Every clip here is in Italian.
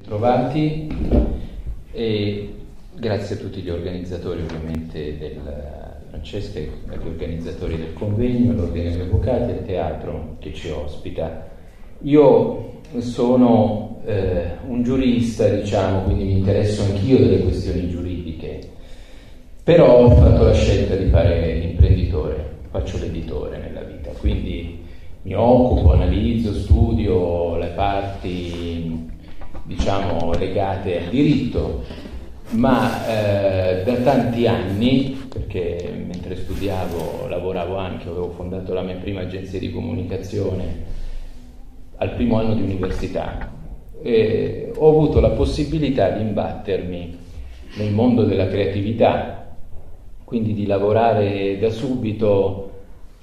Trovati e grazie a tutti gli organizzatori ovviamente del Francesca, agli organizzatori del convegno, all'Ordine degli Avvocati, al teatro che ci ospita. Io sono eh, un giurista, diciamo, quindi mi interesso anch'io delle questioni giuridiche, però ho fatto la scelta di fare l'imprenditore, faccio l'editore nella vita, quindi mi occupo, analizzo, studio le parti diciamo, legate al diritto, ma eh, da tanti anni, perché mentre studiavo lavoravo anche, avevo fondato la mia prima agenzia di comunicazione al primo anno di università, e ho avuto la possibilità di imbattermi nel mondo della creatività, quindi di lavorare da subito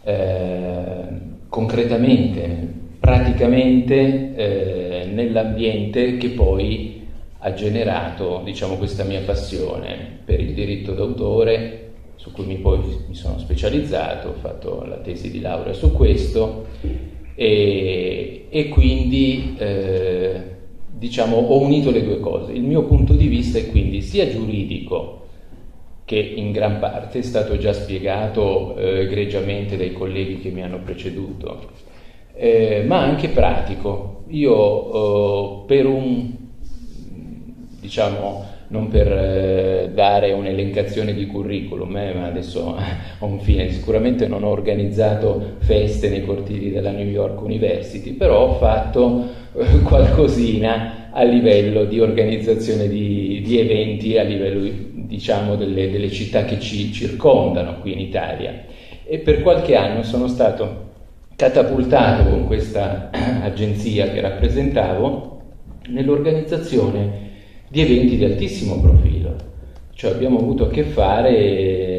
eh, concretamente, praticamente eh, nell'ambiente che poi ha generato diciamo, questa mia passione per il diritto d'autore, su cui mi poi mi sono specializzato, ho fatto la tesi di laurea su questo e, e quindi eh, diciamo, ho unito le due cose. Il mio punto di vista è quindi sia giuridico, che in gran parte è stato già spiegato eh, egregiamente dai colleghi che mi hanno preceduto, eh, ma anche pratico. Io eh, per un, diciamo, non per eh, dare un'elencazione di curriculum, eh, ma adesso ho un fine, sicuramente non ho organizzato feste nei cortili della New York University, però ho fatto eh, qualcosina a livello di organizzazione di, di eventi, a livello diciamo delle, delle città che ci circondano qui in Italia. E per qualche anno sono stato catapultato con questa agenzia che rappresentavo nell'organizzazione di eventi di altissimo profilo. Cioè abbiamo avuto a che fare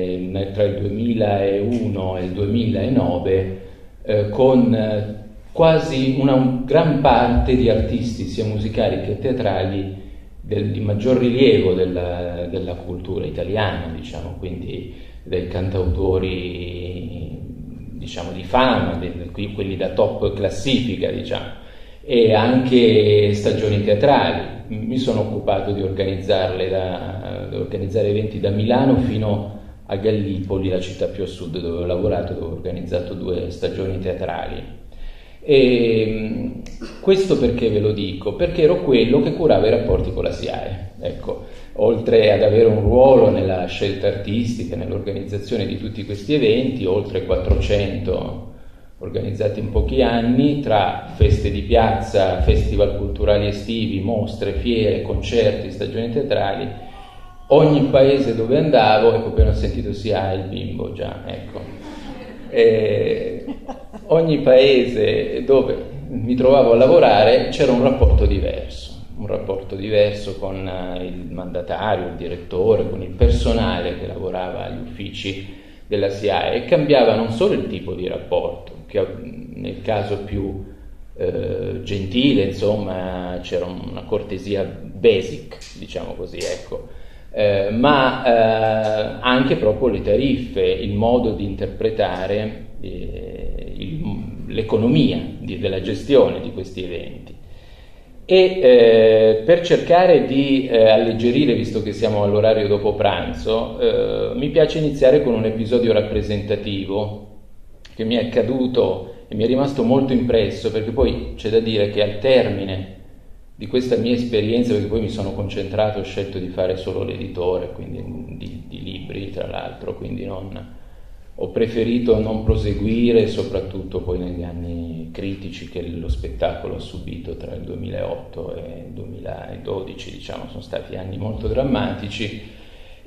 tra il 2001 e il 2009 eh, con quasi una gran parte di artisti, sia musicali che teatrali, del, di maggior rilievo della, della, cultura italiana, diciamo, quindi dei cantautori diciamo, di fama, quelli da top classifica, diciamo, e anche stagioni teatrali. Mi sono occupato di da, di organizzare eventi da Milano fino a Gallipoli, la città più a sud dove ho lavorato, dove ho organizzato due stagioni teatrali. E questo perché ve lo dico? Perché ero quello che curava i rapporti con la SIAE. Ecco, oltre ad avere un ruolo nella scelta artistica, nell'organizzazione di tutti questi eventi, oltre 400 organizzati in pochi anni, tra feste di piazza, festival culturali estivi, mostre, fiere, concerti, stagioni teatrali, ogni paese dove andavo, ecco appena ho sentito SIAE il bimbo già, ecco. E ogni paese dove mi trovavo a lavorare c'era un rapporto diverso, un rapporto diverso con eh, il mandatario, il direttore, con il personale che lavorava agli uffici della SIAE e cambiava non solo il tipo di rapporto, che nel caso più eh, gentile, insomma, c'era una cortesia basic, diciamo così, ecco, eh, ma eh, anche proprio le tariffe, il modo di interpretare eh, il, l'economia di, della gestione di questi eventi. E eh, per cercare di eh, alleggerire, visto che siamo all'orario dopo pranzo, eh, mi piace iniziare con un episodio rappresentativo che mi è accaduto e mi è rimasto molto impresso, perché poi c'è da dire che al termine di questa mia esperienza, perché poi mi sono concentrato, ho scelto di fare solo l'editore, quindi di, di libri tra l'altro, quindi non ho preferito non proseguire, soprattutto poi negli anni critici che lo spettacolo ha subito tra il 2008 e il 2012, diciamo, sono stati anni molto drammatici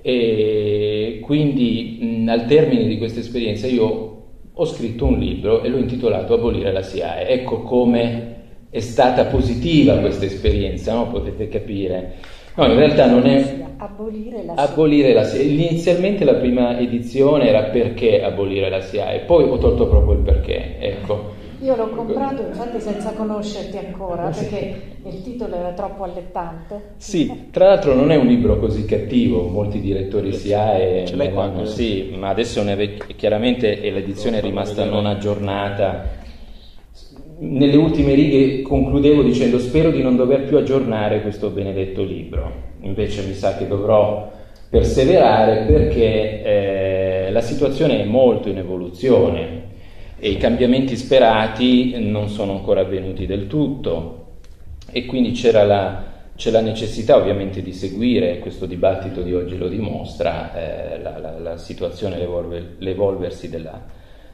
e quindi mh, al termine di questa esperienza io ho scritto un libro e l'ho intitolato Abolire la SIAE. Ecco come è stata positiva questa esperienza, no? potete capire. No, in realtà non è abolire la abolire la SIAE. Inizialmente la prima edizione era perché abolire la SIAE, poi ho tolto proprio il perché, ecco. Io l'ho comprato infatti senza conoscerti ancora perché il titolo era troppo allettante. Sì, tra l'altro non è un libro così cattivo, molti direttori SIAE Ce l'hai qua? Sì, ma adesso ne ave... chiaramente l'edizione è rimasta non aggiornata nelle ultime righe concludevo dicendo spero di non dover più aggiornare questo benedetto libro, invece mi sa che dovrò perseverare perché eh, la situazione è molto in evoluzione e i cambiamenti sperati non sono ancora avvenuti del tutto e quindi c'era la, c'è la necessità ovviamente di seguire, questo dibattito di oggi lo dimostra, eh, la, la, la, situazione, l'evolver, l'evolversi della,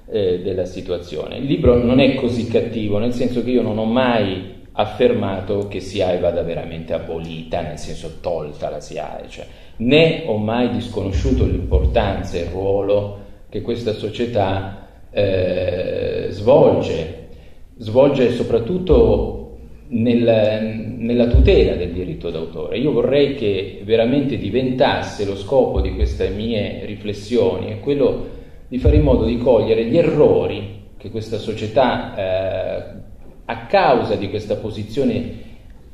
eh, della situazione. Il libro non è così cattivo, nel senso che io non ho mai affermato che SIAE vada veramente abolita, nel senso tolta la SIAE, cioè, né ho mai disconosciuto l'importanza e il ruolo che questa società eh, svolge, svolge soprattutto nel, nella tutela del diritto d'autore. Io vorrei che veramente diventasse lo scopo di queste mie riflessioni, quello di fare in modo di cogliere gli errori che questa società, eh, a causa di questa posizione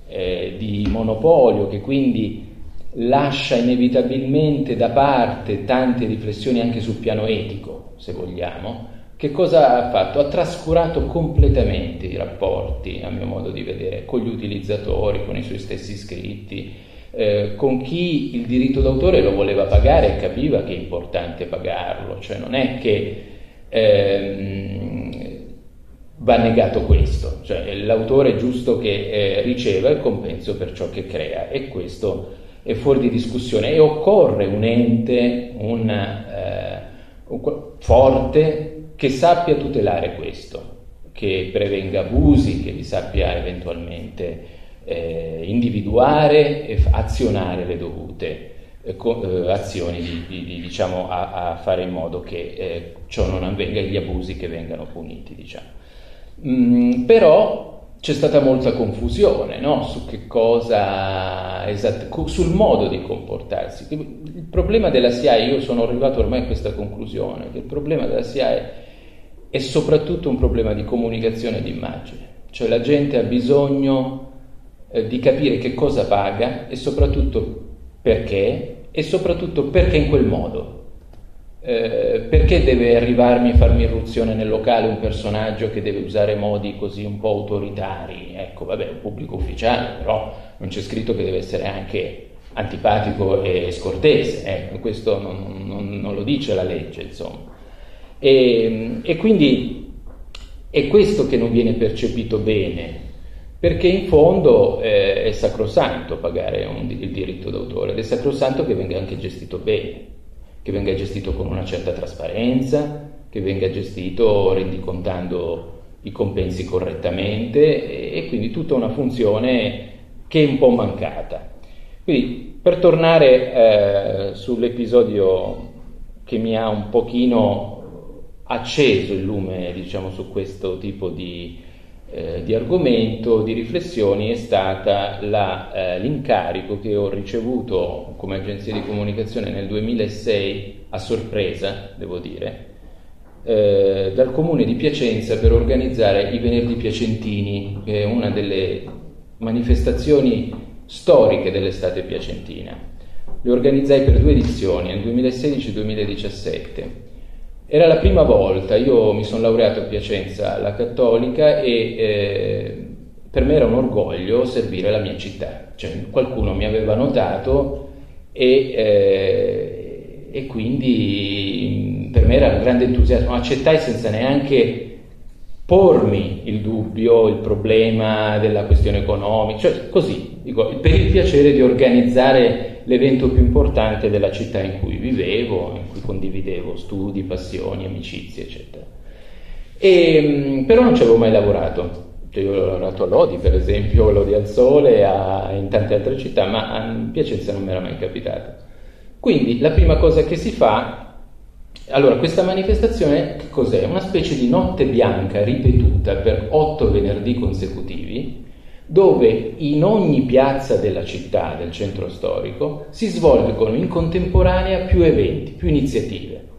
eh, di monopolio, che quindi lascia inevitabilmente da parte tante riflessioni anche sul piano etico, se vogliamo, che cosa ha fatto? Ha trascurato completamente i rapporti, a mio modo di vedere, con gli utilizzatori, con i suoi stessi iscritti, eh, con chi il diritto d'autore lo voleva pagare e capiva che è importante pagarlo, cioè non è che ehm, va negato questo, cioè l'autore è giusto che eh, riceva il compenso per ciò che crea e questo è fuori di discussione e occorre un ente un, eh, forte che sappia tutelare questo, che prevenga abusi, che li sappia eventualmente eh, individuare e azionare le dovute eh, eh, azioni di, di, di, diciamo, a, a, fare in modo che eh, ciò non avvenga e gli abusi che vengano puniti. Diciamo. Mm, però c'è stata molta confusione no? su cosa esatto, sul modo di comportarsi. Il problema della SIAE, io sono arrivato ormai a questa conclusione, che il problema della SIAE è soprattutto un problema di comunicazione di immagine, cioè la gente ha bisogno eh, di capire che cosa paga e soprattutto perché e soprattutto perché in quel modo. Eh, perché deve arrivarmi a farmi irruzione nel locale un personaggio che deve usare modi così un po' autoritari? Ecco, vabbè, un pubblico ufficiale, però non c'è scritto che deve essere anche antipatico e scortese, ecco, questo non, non, non, lo dice la legge, insomma. E, e quindi è questo che non viene percepito bene perché in fondo eh, è sacrosanto pagare un, il diritto d'autore ed è sacrosanto che venga anche gestito bene, che venga gestito con una certa trasparenza, che venga gestito rendicontando i compensi correttamente e, e quindi tutta una funzione che è un po' mancata. Quindi per tornare eh, sull'episodio che mi ha un pochino acceso il lume diciamo, su questo tipo di, eh, di argomento, di riflessioni, è stata la, eh, l'incarico che ho ricevuto come agenzia di comunicazione nel 2006, a sorpresa, devo dire, eh, dal comune di Piacenza per organizzare i Venerdì Piacentini, che è una delle manifestazioni storiche dell'estate piacentina. Le organizzai per due edizioni, nel 2016 e 2017 era la prima volta, io mi sono laureato a Piacenza alla Cattolica e eh, per me era un orgoglio servire la mia città, cioè qualcuno mi aveva notato e, eh, e quindi per me era un grande entusiasmo, accettai senza neanche pormi il dubbio, il problema della questione economica, cioè così, dico, per il piacere di organizzare l'evento più importante della città in cui vivevo, in cui condividevo studi, passioni, amicizie, eccetera. E, mm, però non ci avevo mai lavorato. Cioè, io ho lavorato a Lodi, per esempio, a Lodi al Sole, a, in tante altre città, ma a Piacenza non mi era mai capitato. Quindi la prima cosa che si fa allora, questa manifestazione che cos'è? Una specie di notte bianca ripetuta per otto venerdì consecutivi, dove in ogni piazza della città, del centro storico, si svolgono in contemporanea più eventi, più iniziative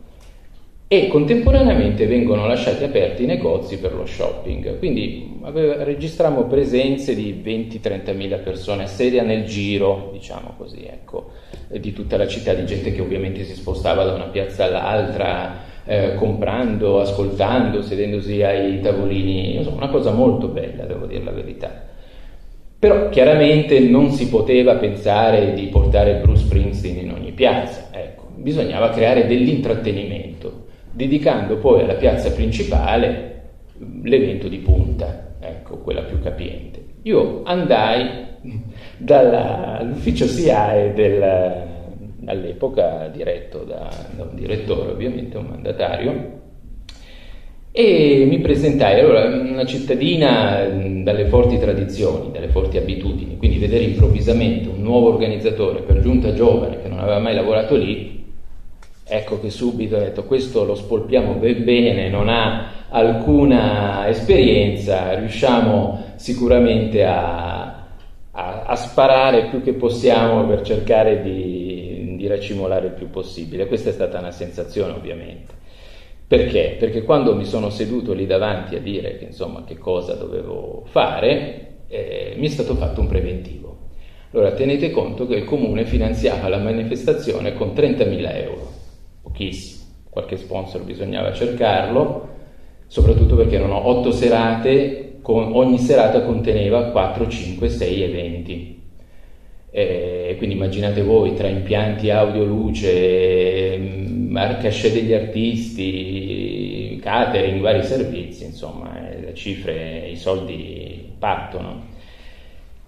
e contemporaneamente vengono lasciati aperti i negozi per lo shopping. Quindi registrammo presenze di 20-30 mila persone a sedia nel giro, diciamo così, ecco, di tutta la città, di gente che ovviamente si spostava da una piazza all'altra, eh, comprando, ascoltando, sedendosi ai tavolini, insomma una cosa molto bella, devo dire la verità. Però chiaramente non si poteva pensare di portare Bruce Springsteen in ogni piazza, ecco, bisognava creare dell'intrattenimento, dedicando poi alla piazza principale l'evento di punta, ecco, quella più capiente. Io andai dall'ufficio SIAE del, all'epoca diretto da, da, un direttore, ovviamente un mandatario, e mi presentai. Allora, una cittadina dalle forti tradizioni, dalle forti abitudini, quindi vedere improvvisamente un nuovo organizzatore, per giunta giovane, che non aveva mai lavorato lì, ecco che subito ho detto questo lo spolpiamo ben bene, non ha alcuna esperienza, riusciamo sicuramente a, a, a sparare più che possiamo per cercare di, di racimolare il più possibile. Questa è stata una sensazione ovviamente. Perché? Perché quando mi sono seduto lì davanti a dire che, insomma, che cosa dovevo fare, eh, mi è stato fatto un preventivo. Allora tenete conto che il comune finanziava la manifestazione con 30.000 euro, pochissimo, qualche sponsor bisognava cercarlo, soprattutto perché erano otto serate, con, ogni serata conteneva 4, 5, 6 eventi. E quindi immaginate voi tra impianti audio, luce, cachet degli artisti, catering, vari servizi, insomma, eh, le cifre, i soldi partono.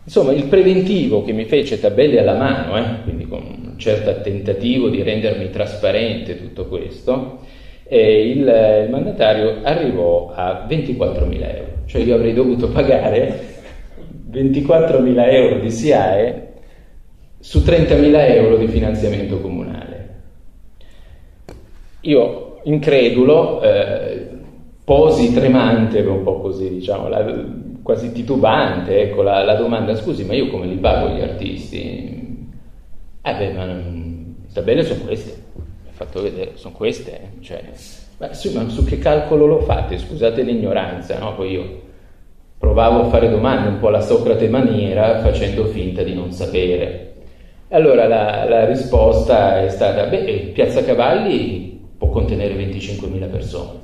Insomma, il preventivo che mi fece tabelle alla mano, eh, quindi con un certo tentativo di rendermi trasparente tutto questo, e il, il mandatario arrivò a 24.000 euro, cioè io avrei dovuto pagare 24.000 euro di SIAE su 30.000 euro di finanziamento comunale. Io, incredulo, eh, posi tremante, un po' così, diciamo, la, quasi titubante, ecco, la, la, domanda, scusi, ma io come li pago gli artisti? Eh beh, ma le tabelle sono queste fatto vedere, sono queste, eh? cioè, ma, su, ma su che calcolo lo fate? Scusate l'ignoranza, no? Poi io provavo a fare domande un po' alla Socrate maniera, facendo finta di non sapere. Allora la, la risposta è stata, beh, eh, Piazza Cavalli può contenere 25.000 persone,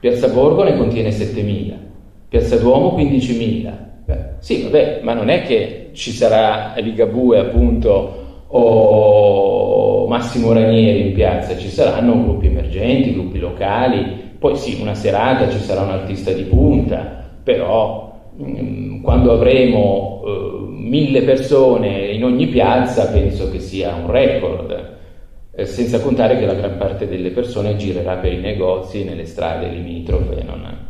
Piazza Borgo ne contiene 7.000, Piazza Duomo 15.000. Beh, sì, vabbè, ma non è che ci sarà Ligabue appunto o Massimo Ranieri in piazza, ci saranno gruppi emergenti, gruppi locali, poi sì, una serata ci sarà un artista di punta, però mh, mm, quando avremo uh, mille persone in ogni piazza penso che sia un record, eh, senza contare che la gran parte delle persone girerà per i negozi, nelle strade limitrofe. Non...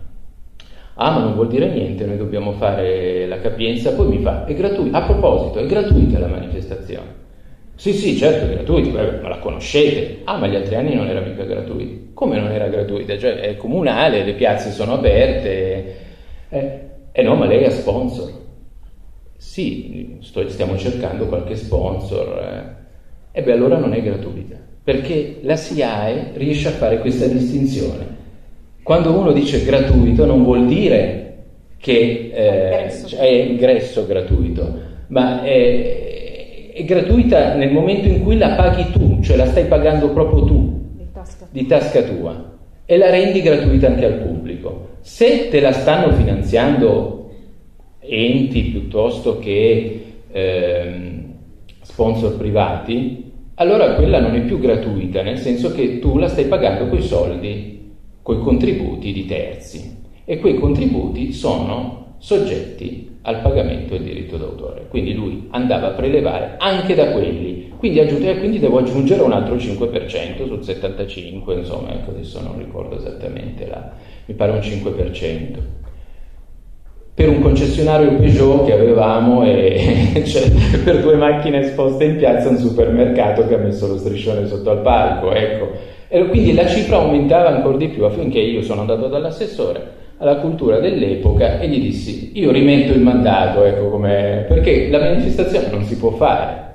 Ah, ma non vuol dire niente, noi dobbiamo fare la capienza, poi mi fa, è gratuito, a proposito, è gratuita la manifestazione. Sì, sì, certo, è gratuito, ma la conoscete. Ah, ma gli altri anni non era mica gratuito. Come non era gratuita? Cioè, è comunale, le piazze sono aperte. Eh, eh no, ma lei ha sponsor. Sì, sto, stiamo cercando qualche sponsor. Eh. E beh, allora non è gratuita, perché la SIAE riesce a fare questa distinzione. Quando uno dice gratuito non vuol dire che eh, è ingresso gratuito, ma è è gratuita nel momento in cui la paghi tu, cioè la stai pagando proprio tu, di tasca, di tasca tua, e la rendi gratuita anche al pubblico. Se te la stanno finanziando enti piuttosto che eh, sponsor privati, allora quella non è più gratuita, nel senso che tu la stai pagando coi soldi, coi contributi di terzi. E quei contributi sono soggetti al pagamento del diritto d'autore. Quindi lui andava a prelevare anche da quelli. Quindi, aggiunge, quindi devo aggiungere un altro 5% sul 75, insomma, ecco, adesso non ricordo esattamente, la, mi pare un 5%. Per un concessionario Peugeot che avevamo e cioè, per due macchine esposte in piazza un supermercato che ha messo lo striscione sotto al palco, ecco. E quindi la cifra aumentava ancora di più affinché io sono andato dall'assessore alla cultura dell'epoca e gli dissi io rimetto il mandato, ecco come, perché la manifestazione non si può fare.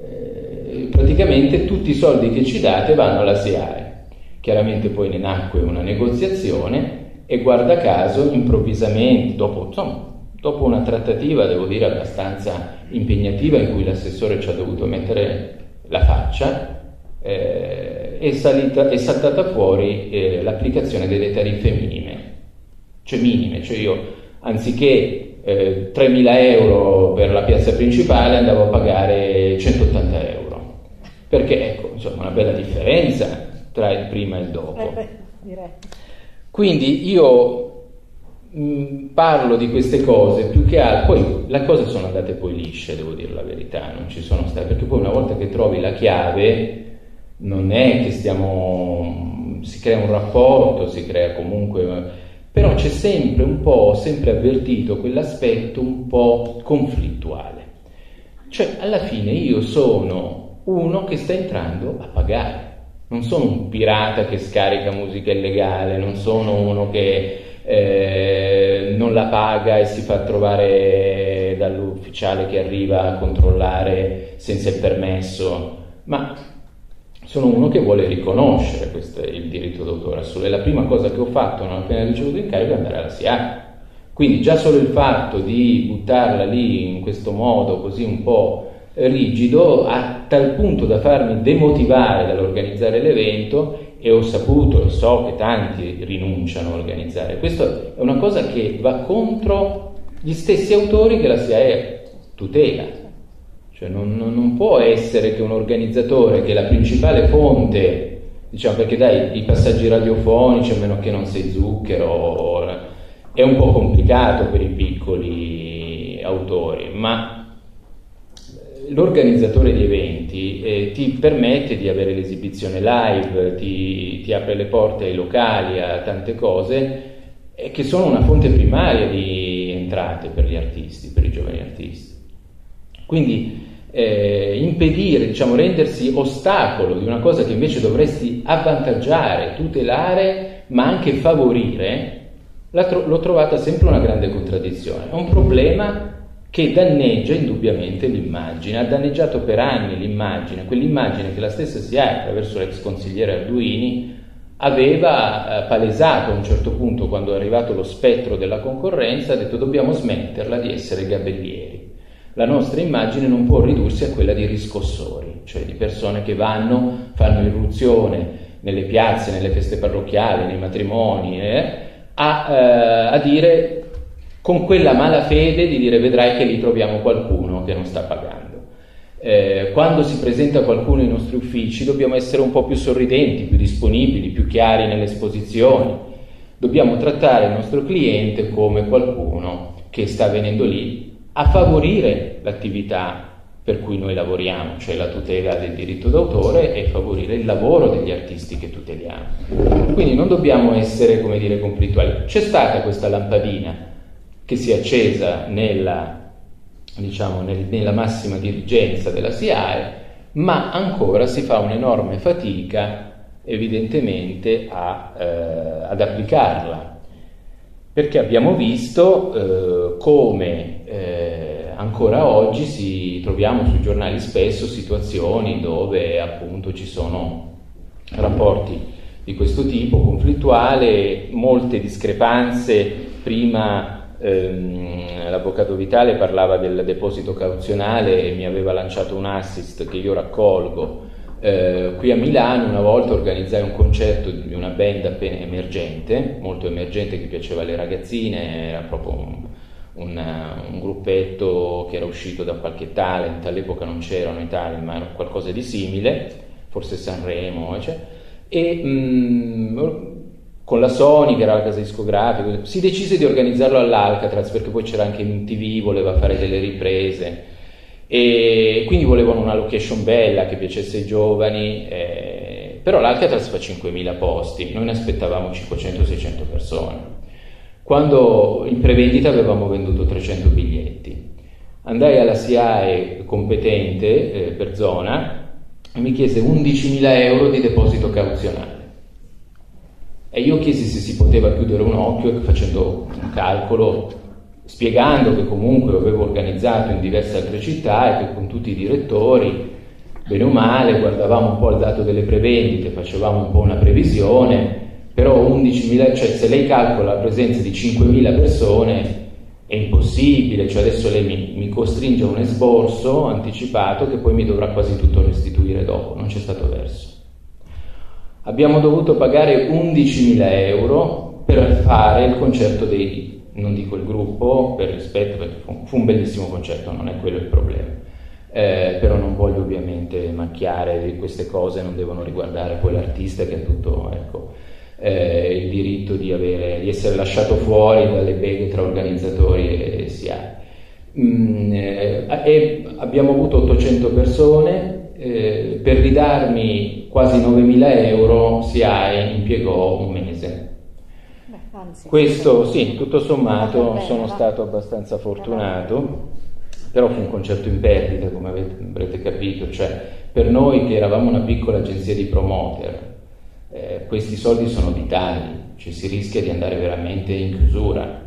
Eh, praticamente tutti i soldi che ci date vanno alla SIAE. Chiaramente poi ne nacque una negoziazione e guarda caso improvvisamente, dopo, insomma, dopo una trattativa, devo dire, abbastanza impegnativa in cui l'assessore ci ha dovuto mettere la faccia, eh, è, salita, è, saltata fuori eh, l'applicazione delle tariffe minime, cioè minime, cioè io anziché eh, 3.000 euro per la piazza principale andavo a pagare 180 euro, perché ecco, insomma, una bella differenza tra il prima e il dopo. Eh beh, direi. Quindi io mm, parlo di queste cose più che altro, poi le cose sono andate poi lisce, devo dire la verità, non ci sono state, perché poi una volta che trovi la chiave non è che stiamo, si crea un rapporto, si crea comunque, però c'è sempre un po', ho sempre avvertito quell'aspetto un po' conflittuale. Cioè alla fine io sono uno che sta entrando a pagare non sono un pirata che scarica musica illegale, non sono uno che eh, non la paga e si fa trovare dall'ufficiale che arriva a controllare senza il permesso, ma sono uno che vuole riconoscere questo, il diritto d'autore assoluto. E la prima cosa che ho fatto non appena ricevuto l'incarico è andare alla SIA. Quindi già solo il fatto di buttarla lì in questo modo così un po' rigido a tal punto da farmi demotivare dall'organizzare l'evento e ho saputo e so che tanti rinunciano a organizzare. Questa è una cosa che va contro gli stessi autori che la SIAE tutela. Cioè non, non, può essere che un organizzatore, che è la principale fonte, diciamo perché dai, i passaggi radiofonici, a meno che non sei zucchero, è un po' complicato per i piccoli autori, ma l'organizzatore di eventi eh, ti permette di avere l'esibizione live, ti, ti, apre le porte ai locali, a tante cose eh, che sono una fonte primaria di entrate per gli artisti, per i giovani artisti. Quindi eh, impedire, diciamo, rendersi ostacolo di una cosa che invece dovresti avvantaggiare, tutelare, ma anche favorire, l'ho trovata sempre una grande contraddizione. È un problema che danneggia indubbiamente l'immagine, ha danneggiato per anni l'immagine, quell'immagine che la stessa SIA, attraverso l'ex consigliere Arduini, aveva eh, palesato a un certo punto quando è arrivato lo spettro della concorrenza, ha detto dobbiamo smetterla di essere gabellieri. La nostra immagine non può ridursi a quella di riscossori, cioè di persone che vanno, fanno irruzione nelle piazze, nelle feste parrocchiali, nei matrimoni, eh, a, eh, a dire con quella malafede di dire vedrai che lì troviamo qualcuno che non sta pagando. Eh, quando si presenta qualcuno ai nostri uffici dobbiamo essere un po' più sorridenti, più disponibili, più chiari nelle esposizioni. Dobbiamo trattare il nostro cliente come qualcuno che sta venendo lì a favorire l'attività per cui noi lavoriamo, cioè la tutela del diritto d'autore e favorire il lavoro degli artisti che tuteliamo. Quindi non dobbiamo essere, come dire, conflittuali. C'è stata questa lampadina che si è accesa nella, diciamo, nel, nella massima dirigenza della SIAE, ma ancora si fa un'enorme fatica evidentemente a, eh, ad applicarla, perché abbiamo visto eh, come eh, ancora oggi si troviamo sui giornali spesso situazioni dove appunto ci sono rapporti di questo tipo, conflittuale, molte discrepanze prima ehm, l'avvocato Vitale parlava del deposito cauzionale e mi aveva lanciato un assist che io raccolgo. Eh, qui a Milano una volta organizzai un concerto di una band appena emergente, molto emergente che piaceva alle ragazzine, era proprio un, un, un gruppetto che era uscito da qualche talent, all'epoca non c'erano i talent ma era qualcosa di simile, forse Sanremo, cioè, e mh, mm, con la Sony, che era la casa discografica, si decise di organizzarlo all'Alcatraz perché poi c'era anche MTV, voleva fare delle riprese e quindi volevano una location bella che piacesse ai giovani, eh, però l'Alcatraz fa 5.000 posti, noi ne aspettavamo 500-600 persone. Quando in prevendita avevamo venduto 300 biglietti, andai alla SIAE competente eh, per zona e mi chiese 11.000 euro di deposito cauzionale. E io chiesi se si poteva chiudere un occhio facendo un calcolo, spiegando che comunque avevo organizzato in diverse altre città e che con tutti i direttori, bene o male, guardavamo un po' il dato delle prevendite, facevamo un po' una previsione, però 11.000, cioè se lei calcola la presenza di 5.000 persone è impossibile, cioè adesso lei mi, mi, costringe a un esborso anticipato che poi mi dovrà quasi tutto restituire dopo, non c'è stato verso. Abbiamo dovuto pagare 11.000 euro per fare il concerto dei, non dico il gruppo per rispetto, perché fu un bellissimo concerto, non è quello il problema. Eh, però non voglio ovviamente macchiare queste cose, non devono riguardare poi l'artista che ha tutto ecco, eh, il diritto di, avere, di, essere lasciato fuori dalle beghe tra organizzatori e SIAE. Mm, eh, abbiamo avuto 800 persone, eh, per ridarmi quasi 9.000 euro SIAE impiegò un mese. Beh, anzi, Questo sì, tutto sommato sono stato abbastanza fortunato, però fu un concerto in perdita come avete, avrete capito, cioè per noi che eravamo una piccola agenzia di promoter, eh, questi soldi sono vitali, cioè si rischia di andare veramente in chiusura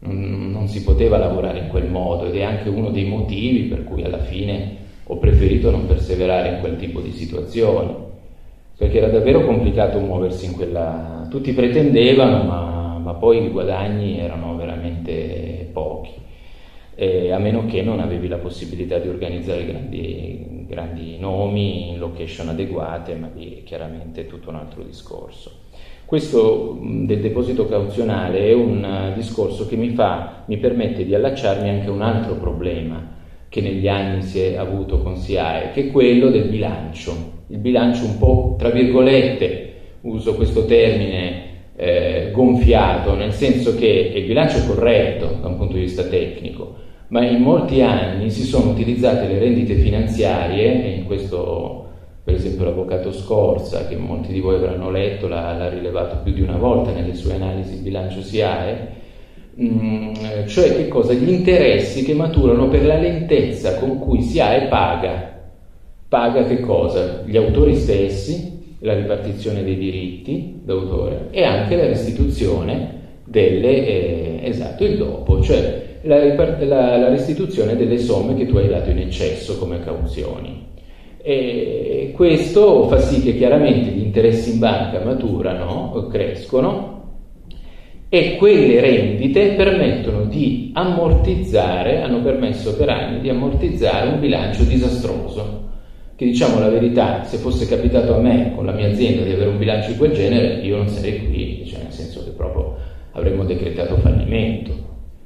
non, non si poteva lavorare in quel modo ed è anche uno dei motivi per cui alla fine ho preferito non perseverare in quel tipo di situazioni, perché era davvero complicato muoversi in quella... Tutti pretendevano, ma, ma poi i guadagni erano veramente pochi, eh, a meno che non avevi la possibilità di organizzare grandi, grandi nomi in location adeguate, ma lì chiaramente tutto un altro discorso. Questo del deposito cauzionale è un discorso che mi, fa, mi permette di allacciarmi anche a un altro problema che negli anni si è avuto con SIAE, che è quello del bilancio. Il bilancio un po', tra virgolette, uso questo termine eh, gonfiato, nel senso che il bilancio è corretto da un punto di vista tecnico, ma in molti anni si sono utilizzate le rendite finanziarie, e in questo per esempio l'avvocato Scorza, che molti di voi avranno letto, l'ha, rilevato più di una volta nelle sue analisi bilancio SIAE, cioè che cosa? Gli interessi che maturano per la lentezza con cui SIAE paga. Paga che cosa? Gli autori stessi, la ripartizione dei diritti d'autore e anche la restituzione delle, eh, esatto, il dopo, cioè la, la, la restituzione delle somme che tu hai dato in eccesso come cauzioni. E questo fa sì che chiaramente gli interessi in banca maturano, crescono e quelle rendite permettono di ammortizzare, hanno permesso per anni di ammortizzare un bilancio disastroso. Che diciamo la verità, se fosse capitato a me con la mia azienda di avere un bilancio di quel genere, io non sarei qui, cioè nel senso che proprio avremmo decretato fallimento.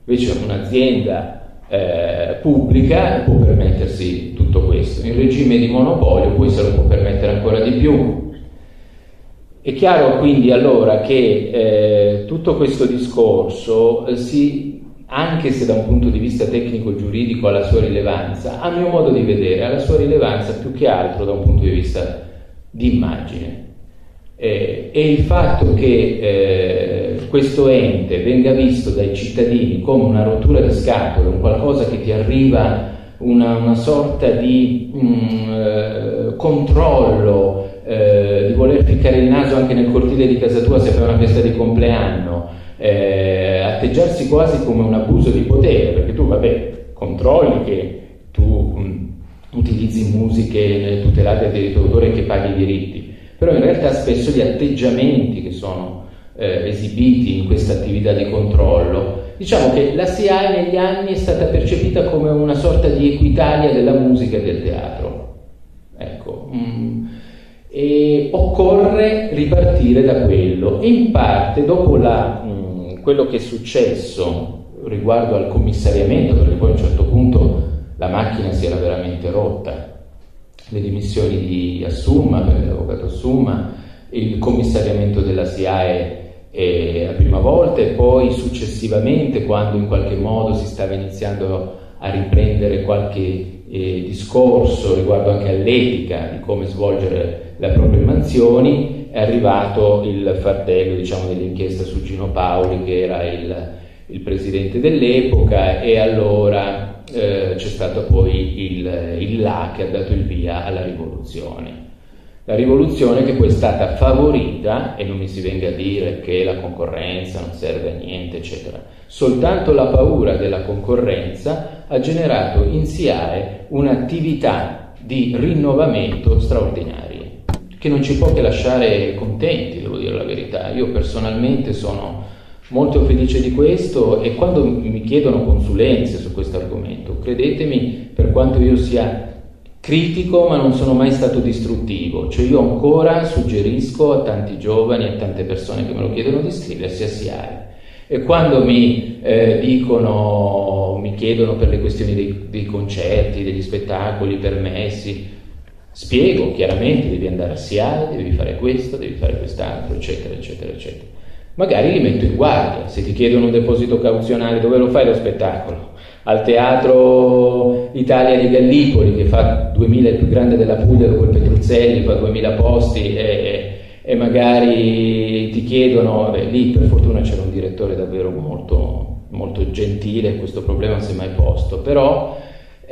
Invece un'azienda eh, pubblica può permettersi tutto questo. In regime di monopolio poi se lo può permettere ancora di più. È chiaro quindi allora che eh, tutto questo discorso eh, si, anche se da un punto di vista tecnico-giuridico ha la sua rilevanza, a mio modo di vedere ha la sua rilevanza più che altro da un punto di vista di immagine. Eh, e il fatto che eh, questo ente venga visto dai cittadini come una rottura di scatole, un qualcosa che ti arriva, una, una sorta di mm, eh, controllo, eh, di voler ficcare il naso anche nel cortile di casa tua se fai una festa di compleanno, eh, atteggiarsi quasi come un abuso di potere, perché tu, vabbè, controlli che tu mm, utilizzi musiche tutelate a diritto d'autore e che paghi i diritti però in realtà spesso gli atteggiamenti che sono eh, esibiti in questa attività di controllo, diciamo che la SIAE negli anni è stata percepita come una sorta di equitalia della musica e del teatro. Ecco, mm, e occorre ripartire da quello. E in parte dopo la, mm, quello che è successo riguardo al commissariamento, perché poi a un certo punto la macchina si era veramente rotta, le dimissioni di Assumma, l'avvocato Assumma, il commissariamento della SIAE eh, la prima volta e poi successivamente quando in qualche modo si stava iniziando a riprendere qualche eh, discorso riguardo anche all'etica di come svolgere le proprie mansioni, è arrivato il fardello diciamo, dell'inchiesta su Gino Paoli che era il, il presidente dell'epoca e allora eh, c'è stato poi il, il là che ha dato il via alla rivoluzione. La rivoluzione che poi è stata favorita, e non mi si venga a dire che la concorrenza non serve a niente, eccetera, soltanto la paura della concorrenza ha generato in SIAE un'attività di rinnovamento straordinaria, che non ci può che lasciare contenti, devo dire la verità. Io personalmente sono molto felice di questo e quando mi chiedono consulenze su questo argomento, credetemi, per quanto io sia critico ma non sono mai stato distruttivo, cioè io ancora suggerisco a tanti giovani, a tante persone che me lo chiedono di iscriversi a SIAE. E quando mi eh, dicono, mi chiedono per le questioni dei, dei concerti, degli spettacoli permessi, spiego chiaramente devi andare a SIAE, devi fare questo, devi fare quest'altro, eccetera, eccetera, eccetera. Magari li metto in guardia, se ti chiedono un deposito cauzionale dove lo fai lo spettacolo? Al teatro Italia di Gallipoli che fa 2000, il più grande della Puglia dopo il Petruzzelli, fa 2000 posti e, e magari ti chiedono, beh, lì per fortuna c'era un direttore davvero molto, molto gentile, questo problema si è mai posto, però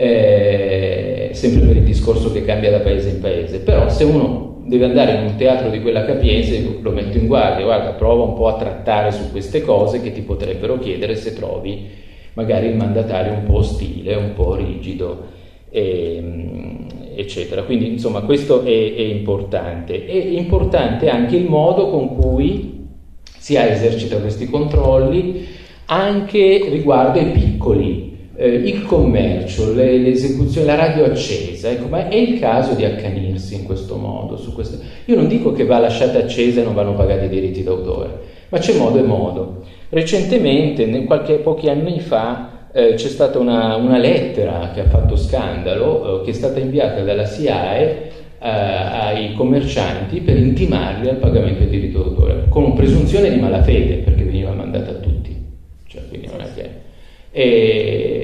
eh, sempre per il discorso che cambia da paese in paese, però se uno deve andare in un teatro di quella capienza lo metto in guardia, guarda, prova un po' a trattare su queste cose che ti potrebbero chiedere se trovi magari il mandatario un po' ostile, un po' rigido. E, ehm, eccetera. Quindi insomma questo è, è importante. È importante anche il modo con cui si esercita questi controlli anche riguardo ai piccoli. Eh, il commercio, le, l'esecuzione, la radio accesa, ecco, ma è il caso di accanirsi in questo modo. Questo. Io non dico che va lasciata accesa e non vanno pagati i diritti d'autore, ma c'è modo e modo. Recentemente, qualche, pochi anni fa, eh, c'è stata una, una, lettera che ha fatto scandalo, eh, che è stata inviata dalla SIAE eh, ai commercianti per intimarli al pagamento del diritto d'autore, con presunzione di malafede, perché veniva mandata a tutti. Cioè, che... e,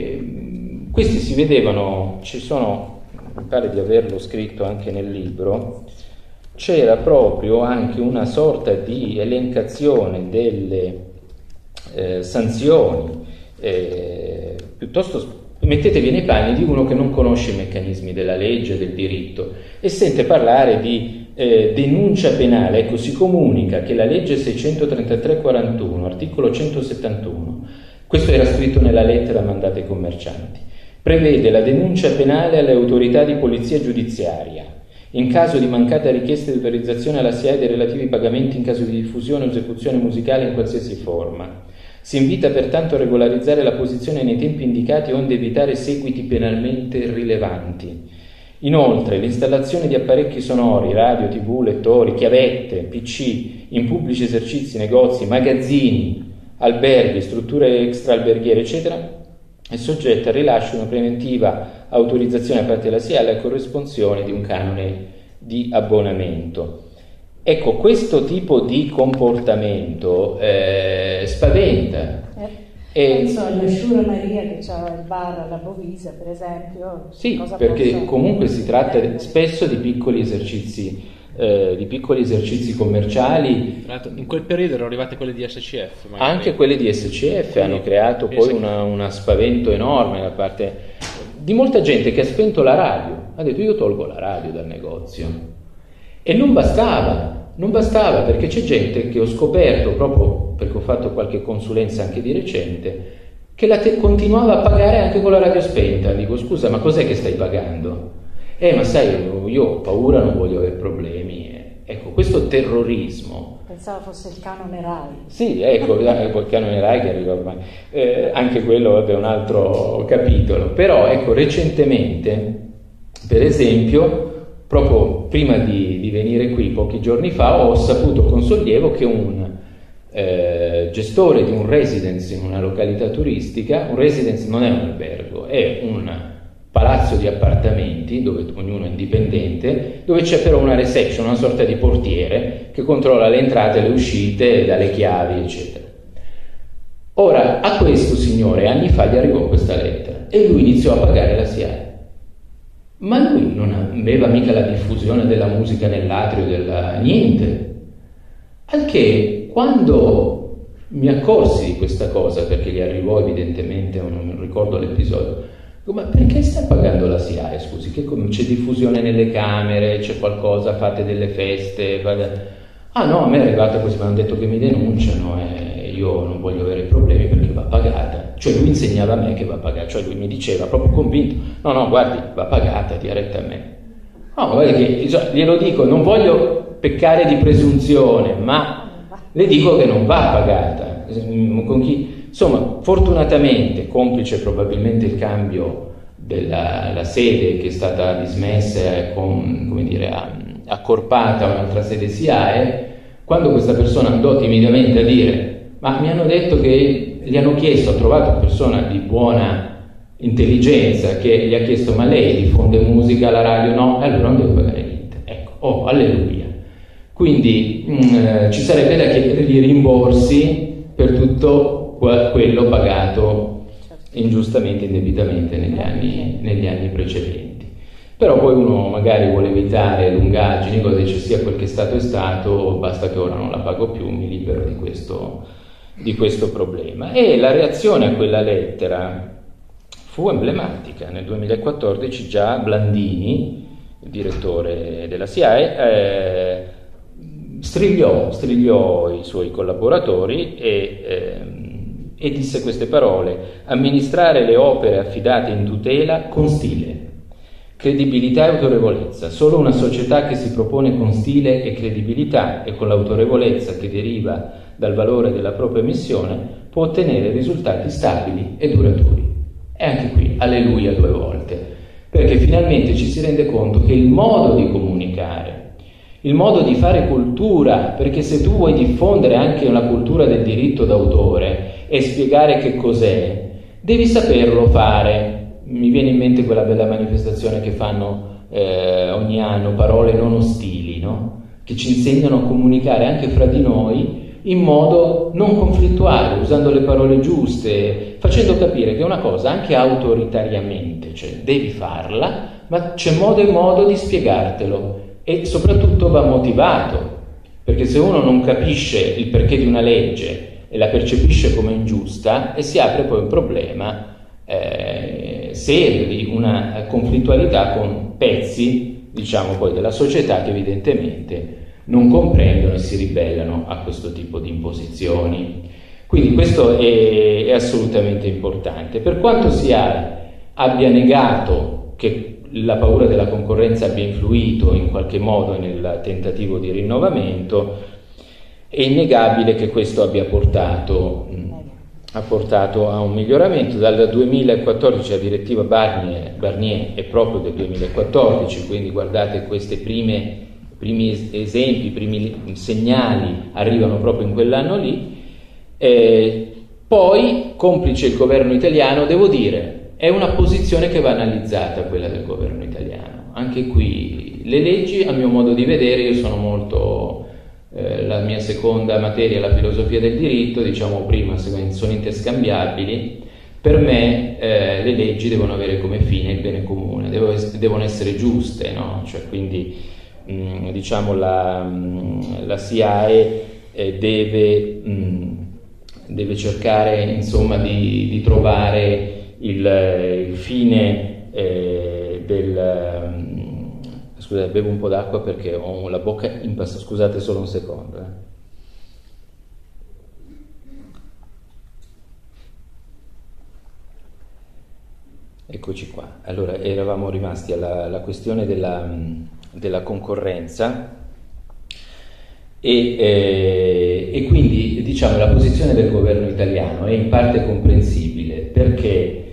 questi si vedevano, ci sono, mi pare di averlo scritto anche nel libro, c'era proprio anche una sorta di elencazione delle eh, sanzioni eh, piuttosto mettetevi nei panni di uno che non conosce i meccanismi della legge, del diritto e sente parlare di eh, denuncia penale. Ecco, si comunica che la legge 633-41, articolo 171, questo era scritto nella lettera mandata ai commercianti, prevede la denuncia penale alle autorità di polizia giudiziaria in caso di mancata richiesta di autorizzazione alla SIAE dei relativi pagamenti in caso di diffusione o esecuzione musicale in qualsiasi forma si invita pertanto a regolarizzare la posizione nei tempi indicati onde evitare seguiti penalmente rilevanti. Inoltre, l'installazione di apparecchi sonori, radio, tv, lettori, chiavette, PC in pubblici esercizi, negozi, magazzini, alberghi, strutture extraalberghiere, eccetera, è soggetta al rilascio di una preventiva autorizzazione da parte della SIA alla corresponsione di un canone di abbonamento. Ecco, questo tipo di comportamento eh, spaventa. Eh, penso alla Maria che ha il bar alla Bovisa, per esempio. Sì, perché comunque si tratta eh, spesso di piccoli esercizi. Eh, di piccoli esercizi commerciali. In quel periodo erano arrivate quelle di SCF. Magari. Anche quelle di SCF hanno creato poi una, una spavento enorme da parte di molta gente che ha spento la radio. Ha detto io tolgo la radio dal negozio. E non bastava, non bastava perché c'è gente che ho scoperto proprio perché ho fatto qualche consulenza anche di recente, che la te- continuava a pagare anche con la radio spenta. Dico scusa, ma cos'è che stai pagando? Eh, ma sai, io ho paura, non voglio avere problemi. Ecco, questo terrorismo. Pensavo fosse il canone RAI. Sì, ecco, il canone RAI che arriva ormai. Eh, anche quello è un altro capitolo. Però, ecco, recentemente, per esempio, proprio prima di, di, venire qui, pochi giorni fa, ho saputo con sollievo che un eh, gestore di un residence in una località turistica, un residence non è un albergo, è un palazzo di appartamenti dove ognuno è indipendente, dove c'è però una reception, una sorta di portiere che controlla le entrate e le uscite dalle chiavi, eccetera. Ora, a questo signore anni fa gli arrivò questa lettera e lui iniziò a pagare la SIAE. Ma lui non aveva mica la diffusione della musica nell'atrio della niente. Al che quando mi accorsi di questa cosa, perché gli arrivò evidentemente, non ricordo l'episodio, ma perché stai pagando la SIAE? Scusi, che c'è diffusione nelle camere, c'è qualcosa, fate delle feste? Fate... Ah no, a me è arrivata così, mi hanno detto che mi denunciano e io non voglio avere problemi perché va pagata. Cioè lui insegnava a me che va pagata, cioè lui mi diceva proprio convinto, no no guardi, va pagata, dia retta a me. No, guarda che glielo dico, non voglio peccare di presunzione, ma le dico che non va pagata. Con chi, insomma, fortunatamente, complice probabilmente il cambio della sede che è stata dismessa con, come dire, accorpata a un'altra sede SIAE, quando questa persona andò timidamente a dire ma mi hanno detto che gli hanno chiesto, ha trovato una persona di buona intelligenza che gli ha chiesto ma lei diffonde musica alla radio? No, e allora non devo pagare niente. Ecco, oh, alleluia. Quindi mh, mm, eh, ci sarebbe da chiedergli rimborsi per tutto quello pagato ingiustamente, indebitamente negli anni, negli anni precedenti. Però poi uno magari vuole evitare lungaggini, cosa dice sia quel che è stato è stato, basta che ora non la pago più, mi libero di questo, di questo problema. E la reazione a quella lettera fu emblematica. Nel 2014 già Blandini, il direttore della SIAE, eh, strigliò, strigliò, i suoi collaboratori e, eh, e disse queste parole, amministrare le opere affidate in tutela con stile, credibilità e autorevolezza. Solo una società che si propone con stile e credibilità e con l'autorevolezza che deriva dal valore della propria missione può ottenere risultati stabili e duraturi. E anche qui, alleluia due volte, perché finalmente ci si rende conto che il modo di comunicare, il modo di fare cultura, perché se tu vuoi diffondere anche una cultura del diritto d'autore e spiegare che cos'è, devi saperlo fare. Mi viene in mente quella bella manifestazione che fanno eh, ogni anno, parole non ostili, no? che ci insegnano a comunicare anche fra di noi in modo non conflittuale, usando le parole giuste, facendo capire che una cosa anche autoritariamente, cioè devi farla, ma c'è modo e modo di spiegartelo e soprattutto va motivato, perché se uno non capisce il perché di una legge la percepisce come ingiusta, e si apre poi un problema eh, serio di una conflittualità con pezzi, diciamo poi, della società che evidentemente non comprendono e si ribellano a questo tipo di imposizioni. Quindi questo è, è assolutamente importante. Per quanto sia abbia negato che la paura della concorrenza abbia influito in qualche modo nel tentativo di rinnovamento, è innegabile che questo abbia portato, ha portato a un miglioramento. Dal 2014 la direttiva Barnier, Barnier è proprio del 2014, quindi guardate queste prime primi esempi, primi segnali arrivano proprio in quell'anno lì. Eh, poi, complice il governo italiano, devo dire, è una posizione che va analizzata quella del governo italiano. Anche qui le leggi, a mio modo di vedere, io sono molto, eh, la mia seconda materia, la filosofia del diritto, diciamo prima, sono interscambiabili. Per me eh, le leggi devono avere come fine il bene comune, devono essere giuste, no? cioè, quindi Mm, diciamo la, mm, la SIAE eh, deve, mm, deve, cercare insomma, di, di trovare il, il fine eh, del... scusate, bevo un po' d'acqua perché ho la bocca impasta, scusate solo un secondo. Eh. Eccoci qua. Allora, eravamo rimasti alla, alla questione della, della concorrenza e, eh, e, quindi diciamo la posizione del governo italiano è in parte comprensibile perché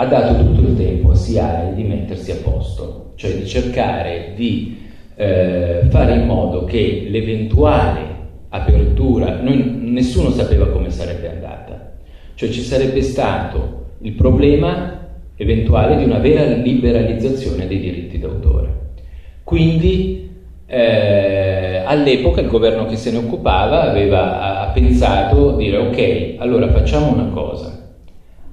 ha dato tutto il tempo a SIAE di mettersi a posto, cioè di cercare di eh, fare in modo che l'eventuale apertura, noi, nessuno sapeva come sarebbe andata, cioè ci sarebbe stato il problema eventuale di una vera liberalizzazione dei diritti d'autore. Quindi eh, all'epoca il governo che se ne occupava aveva ha pensato dire ok, allora facciamo una cosa.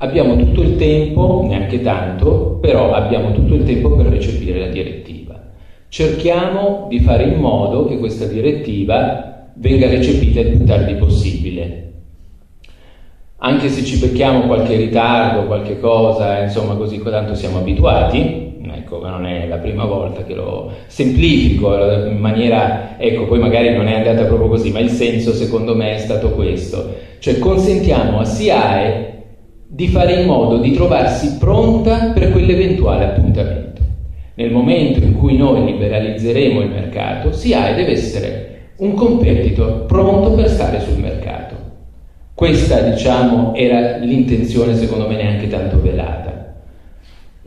Abbiamo tutto il tempo, neanche tanto, però abbiamo tutto il tempo per recepire la direttiva. Cerchiamo di fare in modo che questa direttiva venga recepita il più tardi possibile. Anche se ci becchiamo qualche ritardo, qualche cosa, insomma così, tanto siamo abituati, ecco, non è la prima volta che lo semplifico in maniera, ecco, poi magari non è andata proprio così, ma il senso secondo me è stato questo, cioè consentiamo a SIAE di fare in modo di trovarsi pronta per quell'eventuale appuntamento. Nel momento in cui noi liberalizzeremo il mercato, SIAE deve essere un competitor pronto per stare sul mercato. Questa, diciamo, era l'intenzione, secondo me, neanche tanto velata.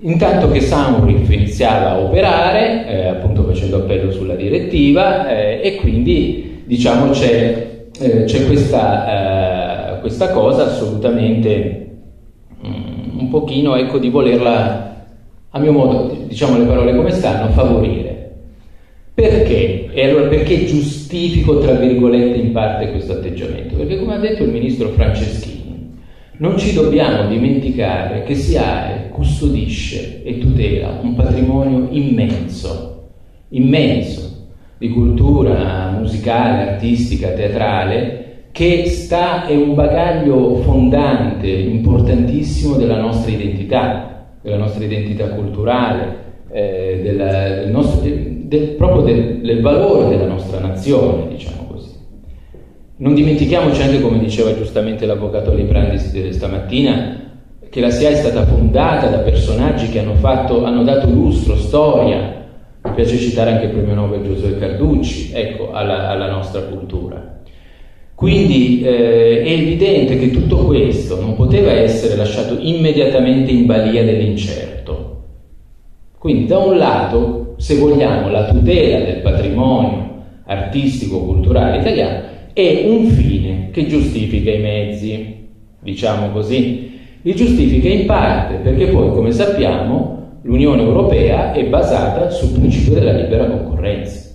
Intanto che Soundriff iniziava a operare, eh, appunto facendo appello sulla direttiva, eh, e quindi diciamo c'è, eh, c'è questa, eh, questa, cosa assolutamente un pochino ecco, di volerla, a mio modo, diciamo le parole come stanno, favorire. Perché? E allora perché giustifico, tra virgolette, in parte questo atteggiamento? Perché come ha detto il ministro Franceschini, non ci dobbiamo dimenticare che SIAE custodisce e tutela un patrimonio immenso, immenso, di cultura musicale, artistica, teatrale, che sta, è un bagaglio fondante, importantissimo della nostra identità, della nostra identità culturale, eh, della, del nostro, del, proprio del, del valore della nostra nazione, diciamo. Non dimentichiamoci anche, come diceva giustamente l'avvocato Librandi stamattina, che la SIA è stata fondata da personaggi che hanno, fatto, hanno dato lustro, storia, mi piace citare anche il premio Nobel Giosuè Carducci, ecco, alla, alla nostra cultura. Quindi eh, è evidente che tutto questo non poteva essere lasciato immediatamente in balia dell'incerto. Quindi da un lato, se vogliamo, la tutela del patrimonio artistico-culturale italiano è un fine che giustifica i mezzi, diciamo così. Li giustifica in parte perché poi, come sappiamo, l'Unione Europea è basata sul principio della libera concorrenza.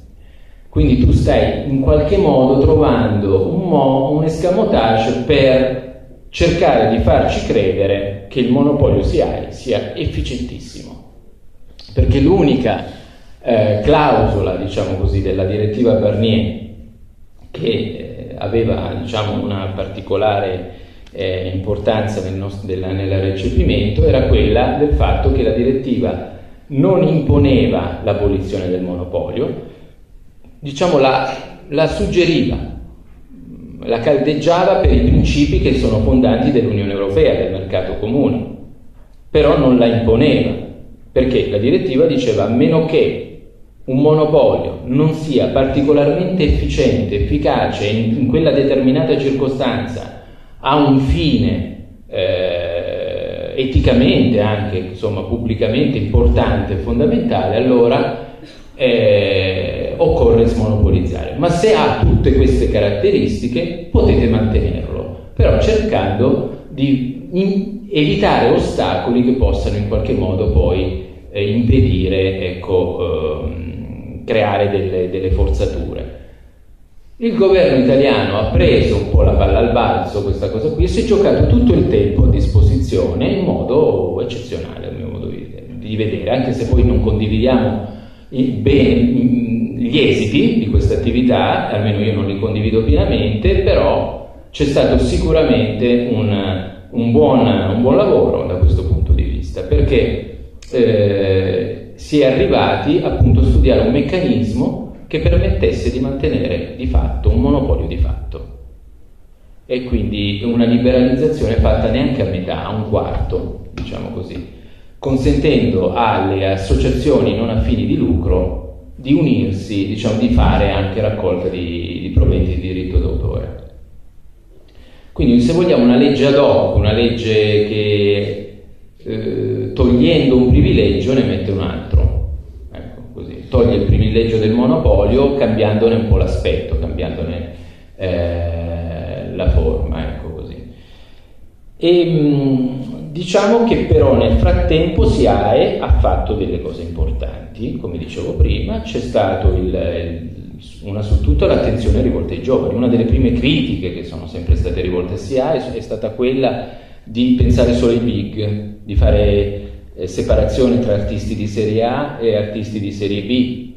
Quindi tu stai in qualche modo trovando un, mo- un escamotage per cercare di farci credere che il monopolio SIAE sia efficientissimo. Perché l'unica eh, clausola, diciamo così, della direttiva Barnier che aveva diciamo, una particolare eh, importanza nel, nostro, della, nel recepimento era quella del fatto che la direttiva non imponeva l'abolizione del monopolio, diciamo la, la suggeriva, la caldeggiava per i principi che sono fondanti dell'Unione Europea, del mercato comune, però non la imponeva, perché la direttiva diceva a meno che un monopolio non sia particolarmente efficiente, efficace in, quella determinata circostanza, ha un fine eh, eticamente anche, insomma, pubblicamente importante fondamentale, allora eh, occorre smonopolizzare. Ma se ha tutte queste caratteristiche potete mantenerlo, però cercando di evitare ostacoli che possano in qualche modo poi eh, impedire ecco, ehm, creare delle, delle forzature. Il governo italiano ha preso un po' la palla al balzo questa cosa qui e si è giocato tutto il tempo a disposizione in modo eccezionale, al mio modo di vedere, anche se poi non condividiamo bene gli esiti di questa attività, almeno io non li condivido pienamente, però c'è stato sicuramente un, un, buon, un buon, lavoro da questo punto di vista, perché eh, si è arrivati appunto a studiare un meccanismo che permettesse di mantenere di fatto un monopolio di fatto. E quindi una liberalizzazione fatta neanche a metà, a un quarto, diciamo così, consentendo alle associazioni non a fini di lucro di unirsi, diciamo, di fare anche raccolta di, di proventi di diritto d'autore. Quindi se vogliamo una legge ad hoc, una legge che eh, togliendo un privilegio ne mette un altro. Ecco, così. Toglie il privilegio del monopolio cambiandone un po' l'aspetto, cambiandone eh, la forma, ecco così. E, mh, diciamo che però nel frattempo SIAE ha fatto delle cose importanti, come dicevo prima, c'è su tutto l'attenzione rivolta ai giovani. Una delle prime critiche che sono sempre state rivolte a SIAE è stata quella di pensare solo ai big, di fare eh, separazione tra artisti di serie A e artisti di serie B.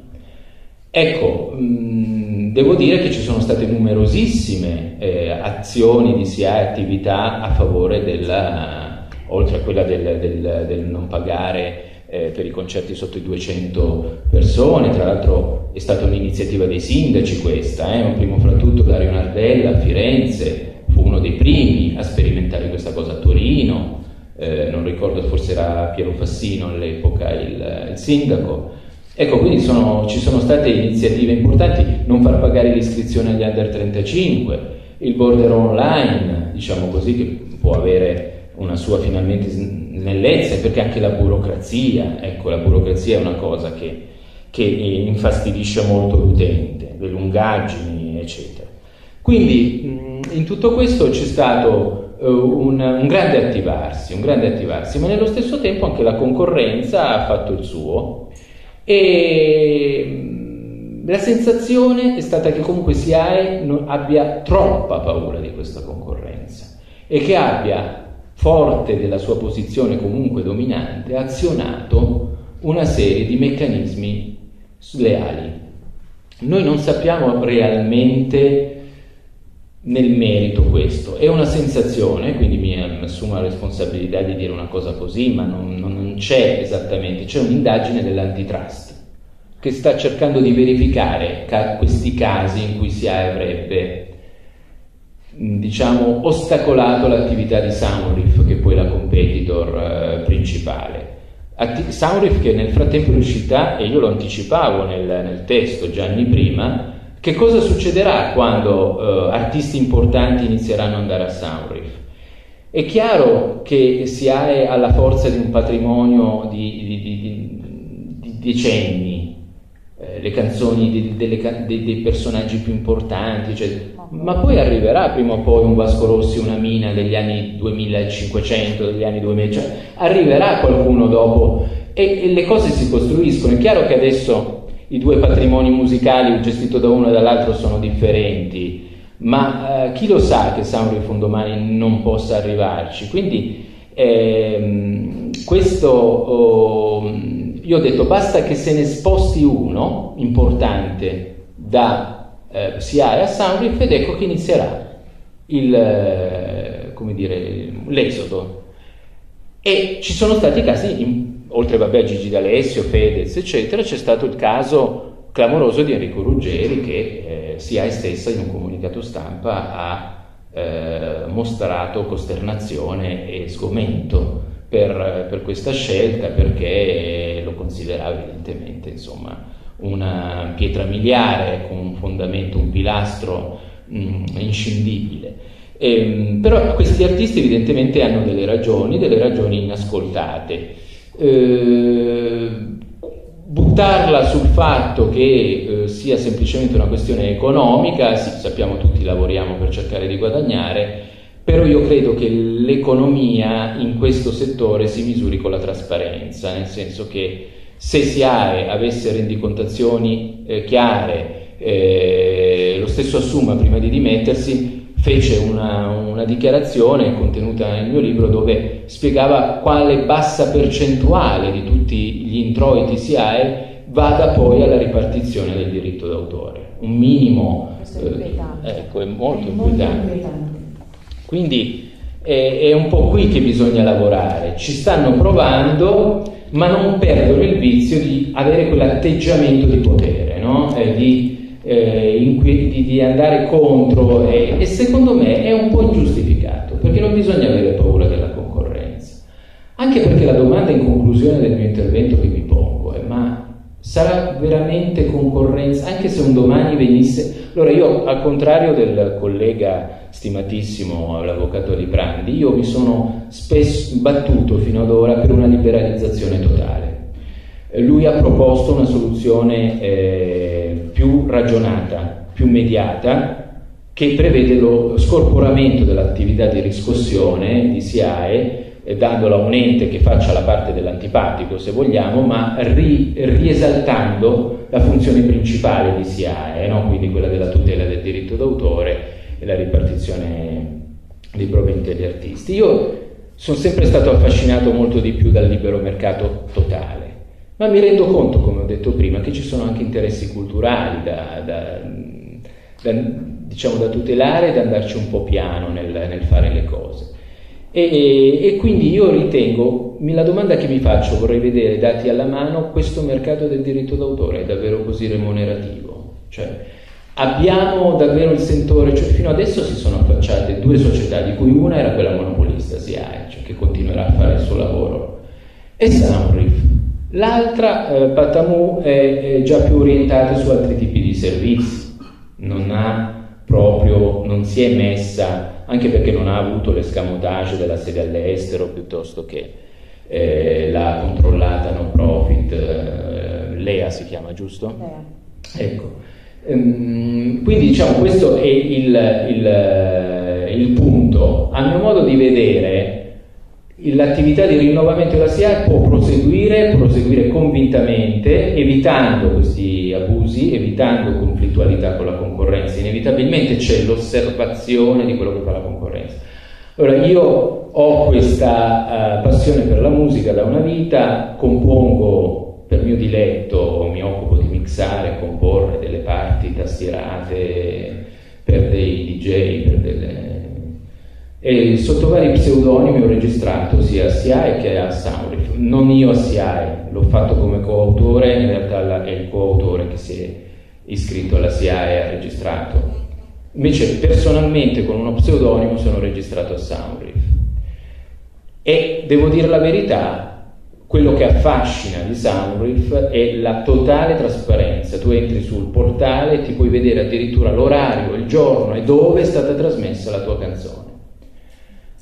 Ecco, mh, mm, devo dire che ci sono state numerosissime eh, azioni di SIA e attività a favore della, oltre a quella del, del, del non pagare eh, per i concerti sotto i 200 persone, tra l'altro è stata un'iniziativa dei sindaci questa, eh, primo fra tutto Dario Nardella a Firenze, fu uno dei primi a sperimentare questa cosa a Torino, eh, non ricordo, forse era Piero Fassino all'epoca il, il sindaco. Ecco, quindi sono, ci sono state iniziative importanti, non far pagare l'iscrizione agli under 35, il border online, diciamo così, che può avere una sua finalmente nell'Ezze, perché anche la burocrazia, ecco, la burocrazia è una cosa che, che infastidisce molto l'utente, le lungaggini, eccetera. Quindi in tutto questo c'è stato uh, un, un, grande attivarsi, un grande attivarsi, ma nello stesso tempo anche la concorrenza ha fatto il suo e la sensazione è stata che comunque SIAE abbia troppa paura di questa concorrenza e che abbia, forte della sua posizione comunque dominante, azionato una serie di meccanismi sleali. Noi non sappiamo realmente nel merito questo, è una sensazione, quindi mi assumo la responsabilità di dire una cosa così, ma non, non c'è esattamente, c'è un'indagine dell'antitrust che sta cercando di verificare ca- questi casi in cui si avrebbe diciamo ostacolato l'attività di Soundriff che è poi la competitor eh, principale. Atti- Soundriff che nel frattempo è uscita e io lo anticipavo nel, nel testo già anni prima che cosa succederà quando eh, artisti importanti inizieranno ad andare a Soundriff? È chiaro che si ha alla forza di un patrimonio di, di, di, di decenni le canzoni di, delle, dei, dei, personaggi più importanti, cioè, ma poi arriverà prima o poi un Vasco Rossi, una mina degli anni 2500, degli anni 2000, cioè, arriverà qualcuno dopo e, e, le cose si costruiscono. È chiaro che adesso i due patrimoni musicali gestiti da uno e dall'altro sono differenti, ma eh, chi lo sa che Soundriff un domani non possa arrivarci? Quindi ehm, questo... Oh, io ho detto basta che se ne sposti uno importante da eh, SIAE a Soundriff ed ecco che inizierà il, eh, dire, l'esodo. E ci sono stati casi, in, oltre vabbè, a Gigi D'Alessio, Fedez, eccetera, c'è stato il caso clamoroso di Enrico Ruggeri che eh, SIAE stessa in un comunicato stampa ha eh, mostrato costernazione e sgomento per, per, questa scelta perché considerava evidentemente insomma, una pietra miliare con un fondamento, un pilastro mh, inscindibile. E, ehm, però questi artisti evidentemente hanno delle ragioni, delle ragioni inascoltate. Eh, buttarla sul fatto che eh, sia semplicemente una questione economica, sì, sappiamo tutti lavoriamo per cercare di guadagnare, però io credo che l'economia in questo settore si misuri con la trasparenza, nel senso che se SIAE avesse rendicontazioni eh, chiare, eh, lo stesso Assuma prima di dimettersi fece una, una, dichiarazione contenuta nel mio libro dove spiegava quale bassa percentuale di tutti gli introiti SIAE vada poi alla ripartizione del diritto d'autore. Un minimo... Eh, ecco, è molto è inquietante. Quindi è, è un po' qui che bisogna lavorare. Ci stanno provando, ma non perdono il vizio di avere quell'atteggiamento di potere, no? eh, di, eh, inqui- di, andare contro e, e, secondo me è un po' ingiustificato perché non bisogna avere paura della concorrenza. Anche perché la domanda in conclusione del mio intervento che mi sarà veramente concorrenza, anche se un domani venisse... Allora io, al contrario del collega stimatissimo l'avvocato Librandi, io mi sono spesso battuto fino ad ora per una liberalizzazione totale. Lui ha proposto una soluzione eh, più ragionata, più mediata, che prevede lo scorporamento dell'attività di riscossione di SIAE, dandola a un ente che faccia la parte dell'antipatico, se vogliamo, ma ri, riesaltando la funzione principale di SIAE, no? quindi quella della tutela del diritto d'autore e la ripartizione dei proventi agli artisti. Io sono sempre stato affascinato molto di più dal libero mercato totale, ma mi rendo conto, come ho detto prima, che ci sono anche interessi culturali da, da, da, diciamo, da tutelare e da andarci un po' piano nel, nel fare le cose. E, e, quindi io ritengo, la domanda che mi faccio, vorrei vedere dati alla mano, questo mercato del diritto d'autore è davvero così remunerativo? Cioè, Abbiamo davvero il sentore, cioè fino adesso si sono affacciate due società, di cui una era quella monopolista, SIAE, cioè che continuerà a fare il suo lavoro, e Soundriff. L'altra, eh, Patamu, è, è, già più orientata su altri tipi di servizi, non ha proprio, non si è messa, anche perché non ha avuto l'escamotage della sede all'estero piuttosto che... eh, la controllata no profit, eh, Lea si chiama, giusto? Lea. Ecco. Ehm, quindi diciamo questo è il, il, il punto. A mio modo di vedere, l'attività di rinnovamento della SIA può proseguire, proseguire convintamente, evitando questi abusi, evitando conflittualità con la concorrenza. Inevitabilmente c'è l'osservazione di quello che fa la concorrenza. Allora, io ho questa uh, passione per la musica da una vita, compongo per mio diletto, mi occupo di mixare, comporre delle parti tastierate per dei DJ, per delle e sotto vari pseudonimi ho registrato sia a SIAE che a Soundriff. Non io a SIAE, l'ho fatto come coautore, in realtà è il coautore che si è iscritto alla SIAE e ha registrato. Invece personalmente con uno pseudonimo sono registrato a Soundriff. E devo dire la verità, quello che affascina di Soundriff è la totale trasparenza. Tu entri sul portale e ti puoi vedere addirittura l'orario, il giorno e dove è stata trasmessa la tua canzone.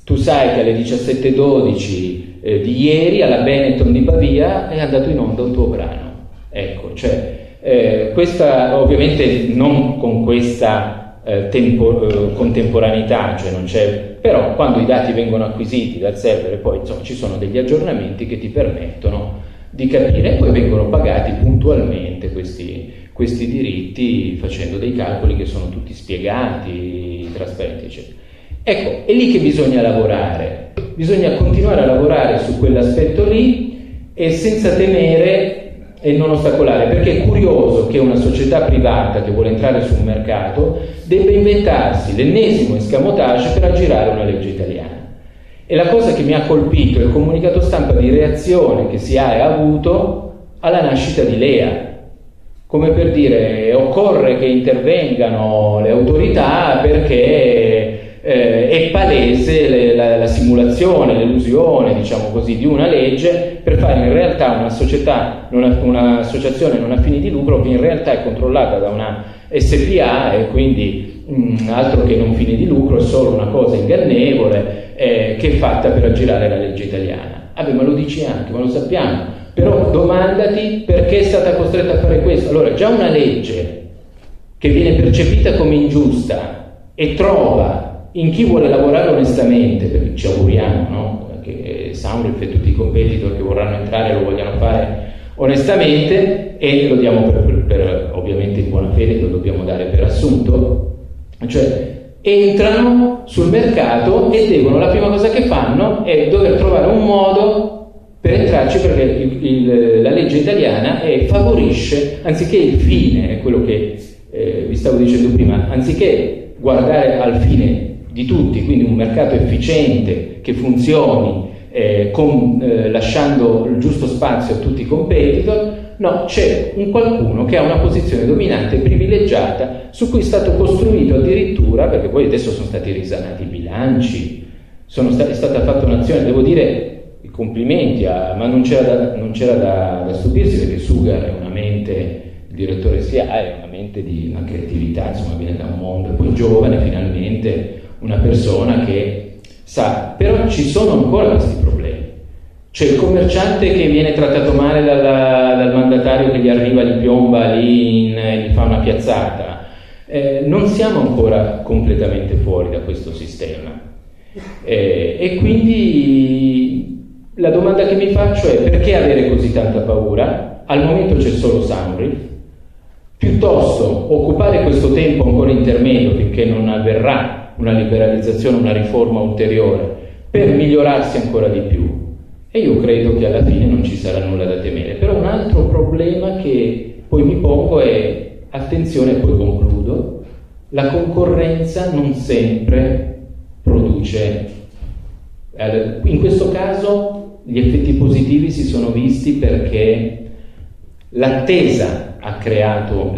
Tu sai che alle 17.12 eh, di ieri alla Benetton di Pavia è andato in onda un tuo brano. Ecco, cioè, eh, questa ovviamente non con questa eh, tempo, eh, contemporaneità, cioè non c'è, però quando i dati vengono acquisiti dal server e poi insomma, ci sono degli aggiornamenti che ti permettono di capire e poi vengono pagati puntualmente questi, questi diritti facendo dei calcoli che sono tutti spiegati, trasparenti, eccetera. Ecco, è lì che bisogna lavorare, bisogna continuare a lavorare su quell'aspetto lì e senza temere e non ostacolare, perché è curioso che una società privata che vuole entrare su un mercato debba inventarsi l'ennesimo escamotage per aggirare una legge italiana. E la cosa che mi ha colpito è il comunicato stampa di reazione che si ha e ha avuto alla nascita di Lea, come per dire occorre che intervengano le autorità perché eh, è palese le, la, la, simulazione, l'illusione, diciamo così, di una legge per fare in realtà una società, una, un'associazione non a fini di lucro che in realtà è controllata da una SPA e quindi mh, altro che non fini di lucro, è solo una cosa ingannevole eh, che è fatta per aggirare la legge italiana. Vabbè, ma lo dici anche, ma lo sappiamo. Però domandati perché è stata costretta a fare questo. Allora, già una legge che viene percepita come ingiusta e trova in chi vuole lavorare onestamente, perché ci auguriamo no? che Soundriff e tutti i competitor che vorranno entrare lo vogliano fare onestamente e lo diamo per, per, per, ovviamente in buona fede, lo dobbiamo dare per assunto, cioè entrano sul mercato e devono, la prima cosa che fanno è dover trovare un modo per entrarci perché il, il, la legge italiana è, favorisce, anziché il fine, è quello che eh, vi stavo dicendo prima, anziché guardare al fine di tutti, quindi un mercato efficiente che funzioni eh, con, eh, lasciando il giusto spazio a tutti i competitor, no, c'è un qualcuno che ha una posizione dominante privilegiata su cui è stato costruito addirittura, perché poi adesso sono stati risanati i bilanci, stati, è stata fatta un'azione, devo dire i complimenti, a, ma non c'era, da, da, da, stupirsi perché Sugar è una mente, il direttore SIA è una mente di una creatività, insomma viene da un mondo, poi giovane finalmente, una persona che sa, però ci sono ancora questi problemi. C'è il commerciante che viene trattato male dalla, dal mandatario che gli arriva, gli piomba lì, gli fa una piazzata. Eh, non siamo ancora completamente fuori da questo sistema. Eh, e quindi la domanda che mi faccio è perché avere così tanta paura? Al momento c'è solo Soundriff, piuttosto occupare questo tempo ancora intermedio finché non avverrà una liberalizzazione, una riforma ulteriore per migliorarsi ancora di più. E io credo che alla fine non ci sarà nulla da temere. Però un altro problema che poi mi pongo è, attenzione, e poi concludo, la concorrenza non sempre produce, in questo caso gli effetti positivi si sono visti perché l'attesa ha creato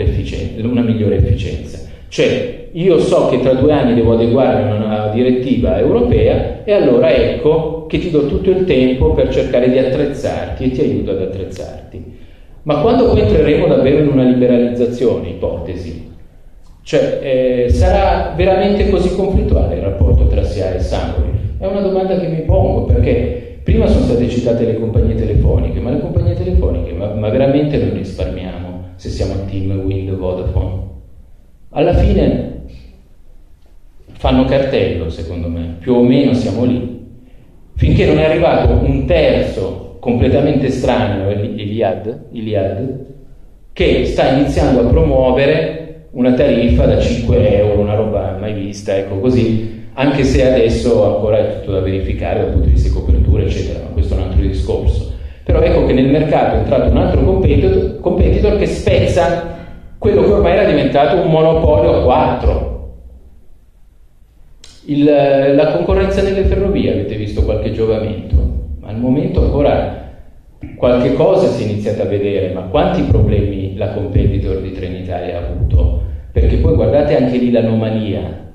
una migliore efficienza. Cioè, io so che tra due anni devo adeguarmi a una direttiva europea e allora ecco che ti do tutto il tempo per cercare di attrezzarti e ti aiuto ad attrezzarti. Ma quando poi entreremo davvero in una liberalizzazione, ipotesi, cioè eh, sarà veramente così conflittuale il rapporto tra SIA e Sangovi? È una domanda che mi pongo perché Prima sono state citate le compagnie telefoniche, ma le compagnie telefoniche, ma, ma veramente noi risparmiamo se siamo a team Wind Vodafone? Alla fine fanno cartello, secondo me, più o meno siamo lì. Finché non è arrivato un terzo completamente estraneo, Iliad, Iliad che sta iniziando a promuovere una tariffa da 5 euro, una roba mai vista, ecco così, anche se adesso ancora è tutto da verificare dal punto di vista di copertura, eccetera, ma questo è un altro discorso. Però ecco che nel mercato è entrato un altro competitor, competitor che spezza quello che ormai era diventato un monopolio a quattro. Il, la concorrenza nelle ferrovie, avete visto qualche giovamento? Al momento ancora qualche cosa si è iniziata a vedere, ma quanti problemi la competitor di Trenitalia ha avuto? Perché poi guardate anche lì l'anomalia,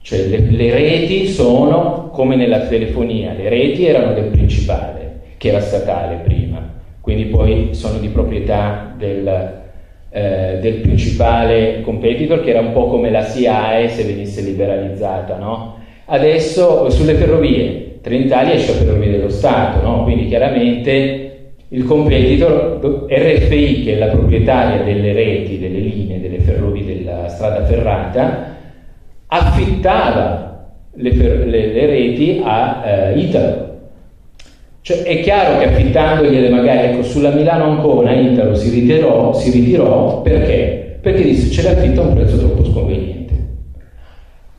cioè le, le, reti sono come nella telefonia, le reti erano del principale, che era statale prima, quindi poi sono di proprietà del, eh, del principale competitor, che era un po' come la SIAE se venisse liberalizzata, no? Adesso sulle ferrovie, Trenitalia esce a Ferrovie dello Stato, no? quindi chiaramente il competitor RFI, che è la proprietaria delle reti, delle linee, delle ferrovie della strada ferrata, affittava le, le, le reti a eh, Italo. Cioè, è chiaro che affittandogliele magari, ecco, sulla Milano-Ancona Italo si ritirò, si ritirò perché? Perché disse ce le affitta a un prezzo troppo sconveniente.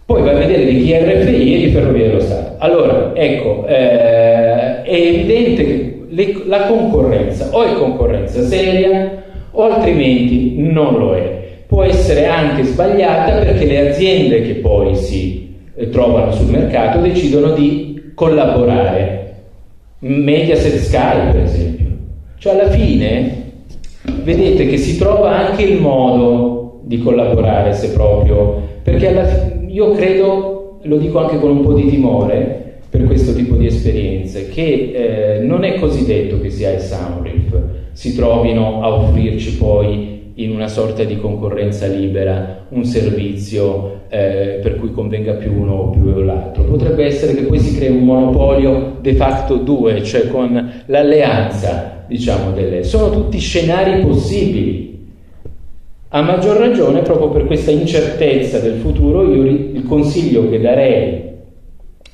Poi va a vedere di chi è RFI e di Ferrovie dello Stato. Allora, ecco, eh, è evidente che le, la concorrenza o è concorrenza seria o altrimenti non lo è può essere anche sbagliata perché le aziende che poi si eh, trovano sul mercato decidono di collaborare. Mediaset Sky, per esempio. Cioè alla fine vedete che si trova anche il modo di collaborare se proprio, perché alla, io credo, lo dico anche con un po' di timore per questo tipo di esperienze, che eh, non è così detto che sia il Soundriff si trovino a offrirci poi in una sorta di concorrenza libera un servizio eh, per cui convenga più uno o più l'altro. Potrebbe essere che poi si crei un monopolio de facto due, cioè con l'alleanza, diciamo, delle... Sono tutti scenari possibili. A maggior ragione, proprio per questa incertezza del futuro, io il consiglio che darei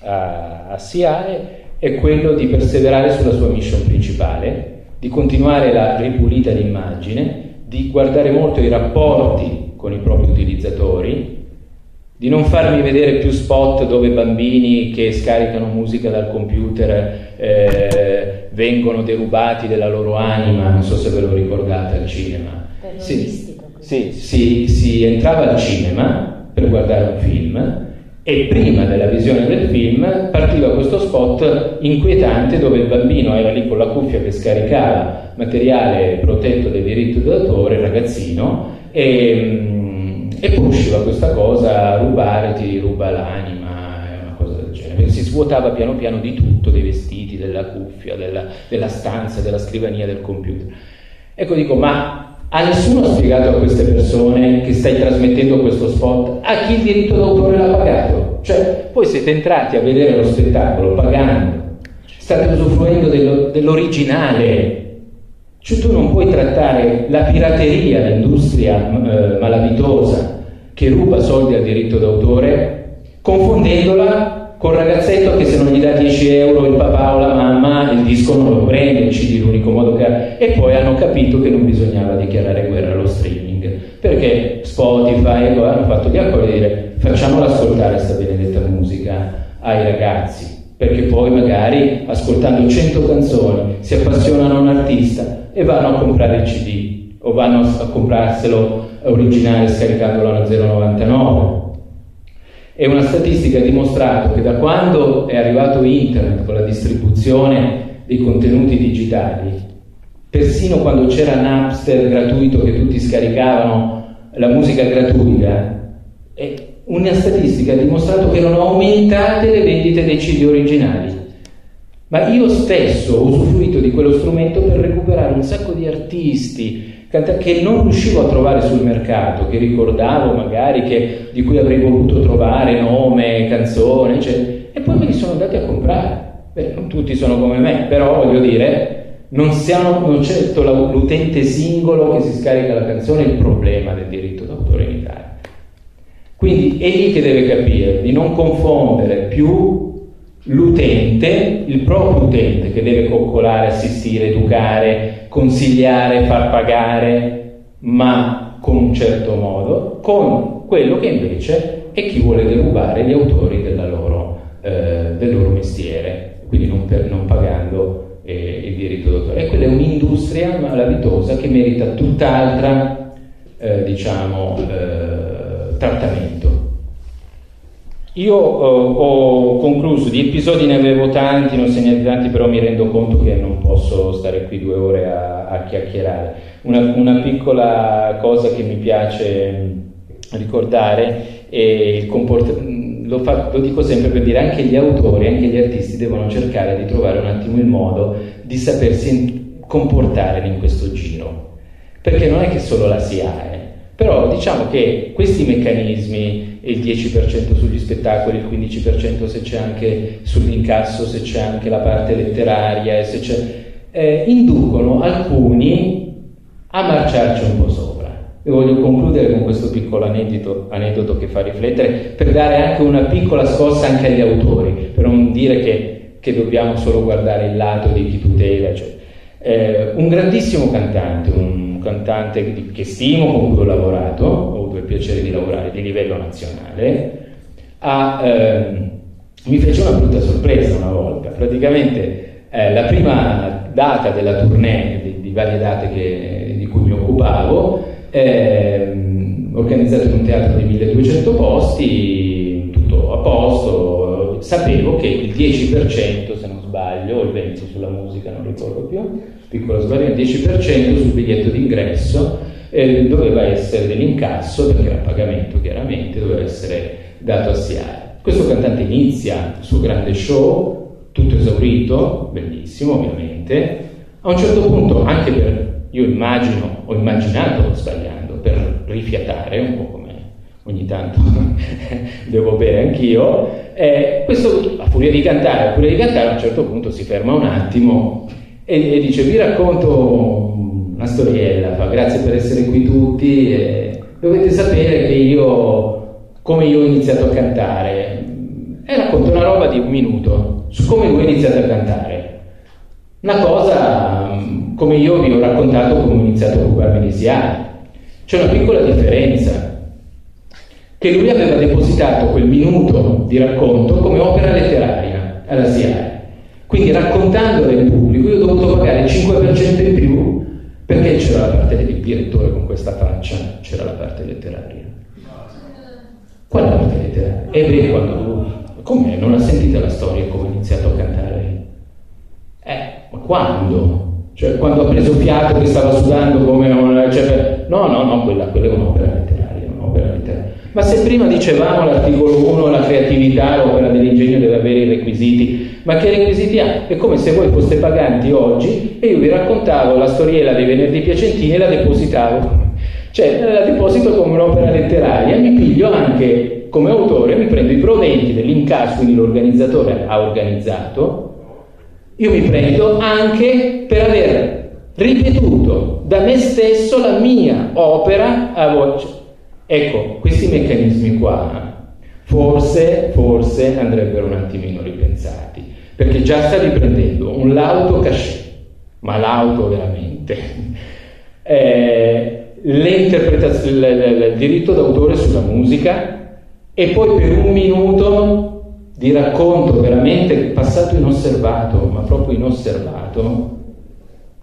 a, a SIAE è quello di perseverare sulla sua mission principale, di continuare la ripulita di immagine, di guardare molto i rapporti con i propri utilizzatori, di non farmi vedere più spot dove bambini che scaricano musica dal computer eh, vengono derubati della loro anima, non so se ve lo ricordate al cinema. Sì, sì, sì, si entrava al cinema per guardare un film e prima della visione del film partiva questo spot inquietante dove il bambino era lì con la cuffia che scaricava materiale protetto dai diritti d'autore, ragazzino, e, e poi usciva questa cosa, rubare ti ruba l'anima, una cosa del genere. Si svuotava piano piano di tutto, dei vestiti, della cuffia, della, della stanza, della scrivania, del computer. Ecco, dico, ma a nessuno ha spiegato a queste persone che stai trasmettendo questo spot a chi il diritto d'autore l'ha pagato. Cioè, voi siete entrati a vedere lo spettacolo pagando, state usufruendo dello, dell'originale. Cioè, tu non puoi trattare la pirateria, l'industria eh, malavitosa che ruba soldi al diritto d'autore, confondendola col ragazzetto che se non gli dà 10 euro il papà o la mamma il disco non lo prende, il CD l'unico modo che... E poi hanno capito che non bisognava dichiarare guerra allo streaming, perché Spotify hanno fatto gli accordi di dire facciamola ascoltare questa benedetta musica ai ragazzi, perché poi magari ascoltando 100 canzoni si appassionano a un artista e vanno a comprare il CD o vanno a comprarselo originale scaricandolo a 0,99 e una statistica ha dimostrato che da quando è arrivato internet con la distribuzione dei contenuti digitali, persino quando c'era Napster gratuito che tutti scaricavano la musica gratuita, una statistica ha dimostrato che erano aumentate le vendite dei CD originali. Ma io stesso ho usufruito di quello strumento per recuperare un sacco di artisti, che non riuscivo a trovare sul mercato, che ricordavo magari, che, di cui avrei voluto trovare nome, canzone, eccetera, e poi me li sono andati a comprare. Beh, non tutti sono come me, però voglio dire, non, siamo, non c'è l'utente singolo che si scarica la canzone il problema del diritto d'autore in Italia. Quindi è lì che deve capire di non confondere più l'utente, il proprio utente che deve coccolare, assistire, educare, consigliare, far pagare, ma con un certo modo, con quello che invece è chi vuole derubare gli autori loro, eh, del loro mestiere quindi non, per, non pagando eh, il diritto d'autore. E quella è un'industria malavitosa che merita tutt'altra, eh, diciamo, eh, trattamento. Io eh, ho concluso, di episodi ne avevo tanti, non se ne tanti, però mi rendo conto che non posso stare qui due ore a, a chiacchierare. Una, una, piccola cosa che mi piace ricordare è il comportamento lo, fa, lo, dico sempre per dire anche gli autori, anche gli artisti devono cercare di trovare un attimo il modo di sapersi comportare in questo giro, perché non è che solo la si ha, eh. Però diciamo che questi meccanismi, il 10% sugli spettacoli, il 15% se c'è anche sull'incasso, se c'è anche la parte letteraria, eh, inducono alcuni a marciarci un po' sopra. E voglio concludere con questo piccolo aneddoto, aneddoto, che fa riflettere, per dare anche una piccola scossa anche agli autori, per non dire che, che dobbiamo solo guardare il lato di chi tutela. Cioè, eh, un grandissimo cantante, un cantante che stimo, con cui ho lavorato, ho avuto il piacere di lavorare di livello nazionale, ha, eh, mi fece una brutta sorpresa una volta. Praticamente eh, la prima data della tournée, di, di varie date che, di cui mi occupavo, eh, organizzato in un teatro di 1200 posti, tutto a posto, sapevo che il 10%, se non sbaglio, o il 20% sulla musica, non ricordo più, piccolo sbaglio, il 10% sul biglietto d'ingresso eh, doveva essere dell'incasso, perché era pagamento chiaramente, doveva essere dato a SIAE. Questo cantante inizia il suo grande show, tutto esaurito, bellissimo ovviamente, a un certo punto, anche per io immagino, ho immaginato sbagliando, per rifiatare, un po' come ogni tanto devo bere anch'io, eh, questo a furia di cantare, a furia di cantare a un certo punto si ferma un attimo e, e dice vi racconto una storiella, fa grazie per essere qui tutti, eh, dovete sapere che io, come io ho iniziato a cantare, e racconto una roba di un minuto su come lui ha iniziato a cantare. Una cosa come io vi ho raccontato come ho iniziato a occuparmi di SIAE. C'è una piccola differenza, che lui aveva depositato quel minuto di racconto come opera letteraria alla SIAE. Quindi raccontandola in pubblico io ho dovuto pagare il 5% in più perché c'era la parte del direttore con questa faccia, c'era la parte letteraria. Qual è la parte letteraria? E beh, quando come non ha sentito la storia come ha iniziato a cantare? Eh, ma quando? Cioè, quando ha preso fiato che stava sudando come una... Cioè, no, no, no, quella, quella è un'opera. Ma se prima dicevamo l'articolo 1, la creatività, l'opera dell'ingegno deve avere i requisiti, ma che requisiti ha? È come se voi foste paganti oggi e io vi raccontavo la storiella dei venerdì piacentini e la depositavo. Cioè, la deposito come un'opera letteraria, mi piglio anche come autore, mi prendo i proventi dell'incasso, quindi l'organizzatore ha organizzato, io mi prendo anche per aver ripetuto da me stesso la mia opera a voce. Ecco, questi meccanismi qua forse, forse andrebbero un attimino ripensati, perché già sta riprendendo un lauto cachet, ma l'auto veramente. Eh, il diritto d'autore sulla musica e poi per un minuto di racconto veramente passato inosservato, ma proprio inosservato,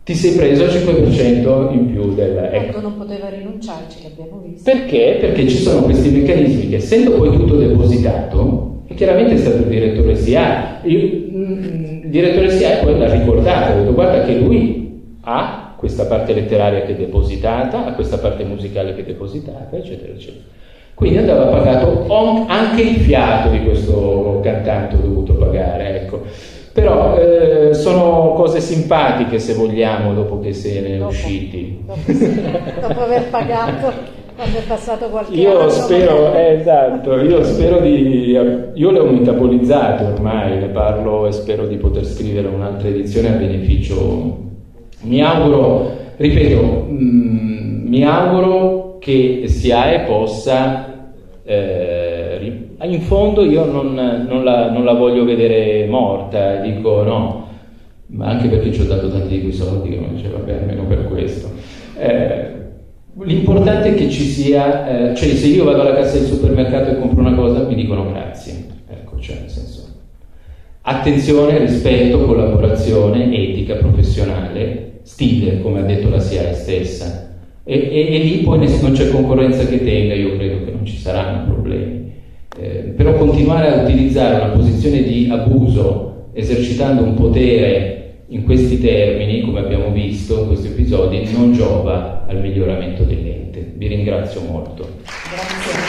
ti sei preso il 5% in più del... Ecco, ecco non poteva rinunciarci, l'abbiamo visto. Perché? Perché ci sono questi meccanismi che essendo poi tutto depositato, e chiaramente è stato il direttore SIA, il, mm, il direttore SIA poi l'ha ricordato, ha detto guarda che lui ha questa parte letteraria che è depositata, ha questa parte musicale che è depositata, eccetera, eccetera. Quindi andava pagato anche il fiato di questo cantante ho dovuto pagare, ecco. Però eh, sono cose simpatiche se vogliamo dopo che se ne è dopo, usciti. Dopo, sì, dopo aver pagato. quando è passato qualche io anno. Spero, eh, esatto, io spero di... Io le ho metabolizzate ormai, ne parlo e spero di poter scrivere un'altra edizione a beneficio... Mi auguro, ripeto, mh, mm, mi auguro che SIAE possa... Eh, in fondo io non, non, la, non la voglio vedere morta, dico no, ma anche perché ci ho dato tanti di quei soldi che non diceva vabbè almeno per questo. Eh, l'importante è che ci sia, eh, cioè se io vado alla cassa del supermercato e compro una cosa mi dicono grazie, ecco, cioè nel senso attenzione, rispetto, collaborazione, etica professionale, stile come ha detto la SIAE stessa e, e, e lì poi non c'è concorrenza che tenga, io credo che non ci saranno problemi. Eh, però continuare a utilizzare una posizione di abuso esercitando un potere in questi termini, come abbiamo visto in questi episodi, non giova al miglioramento dell'ente. Vi ringrazio molto. Grazie.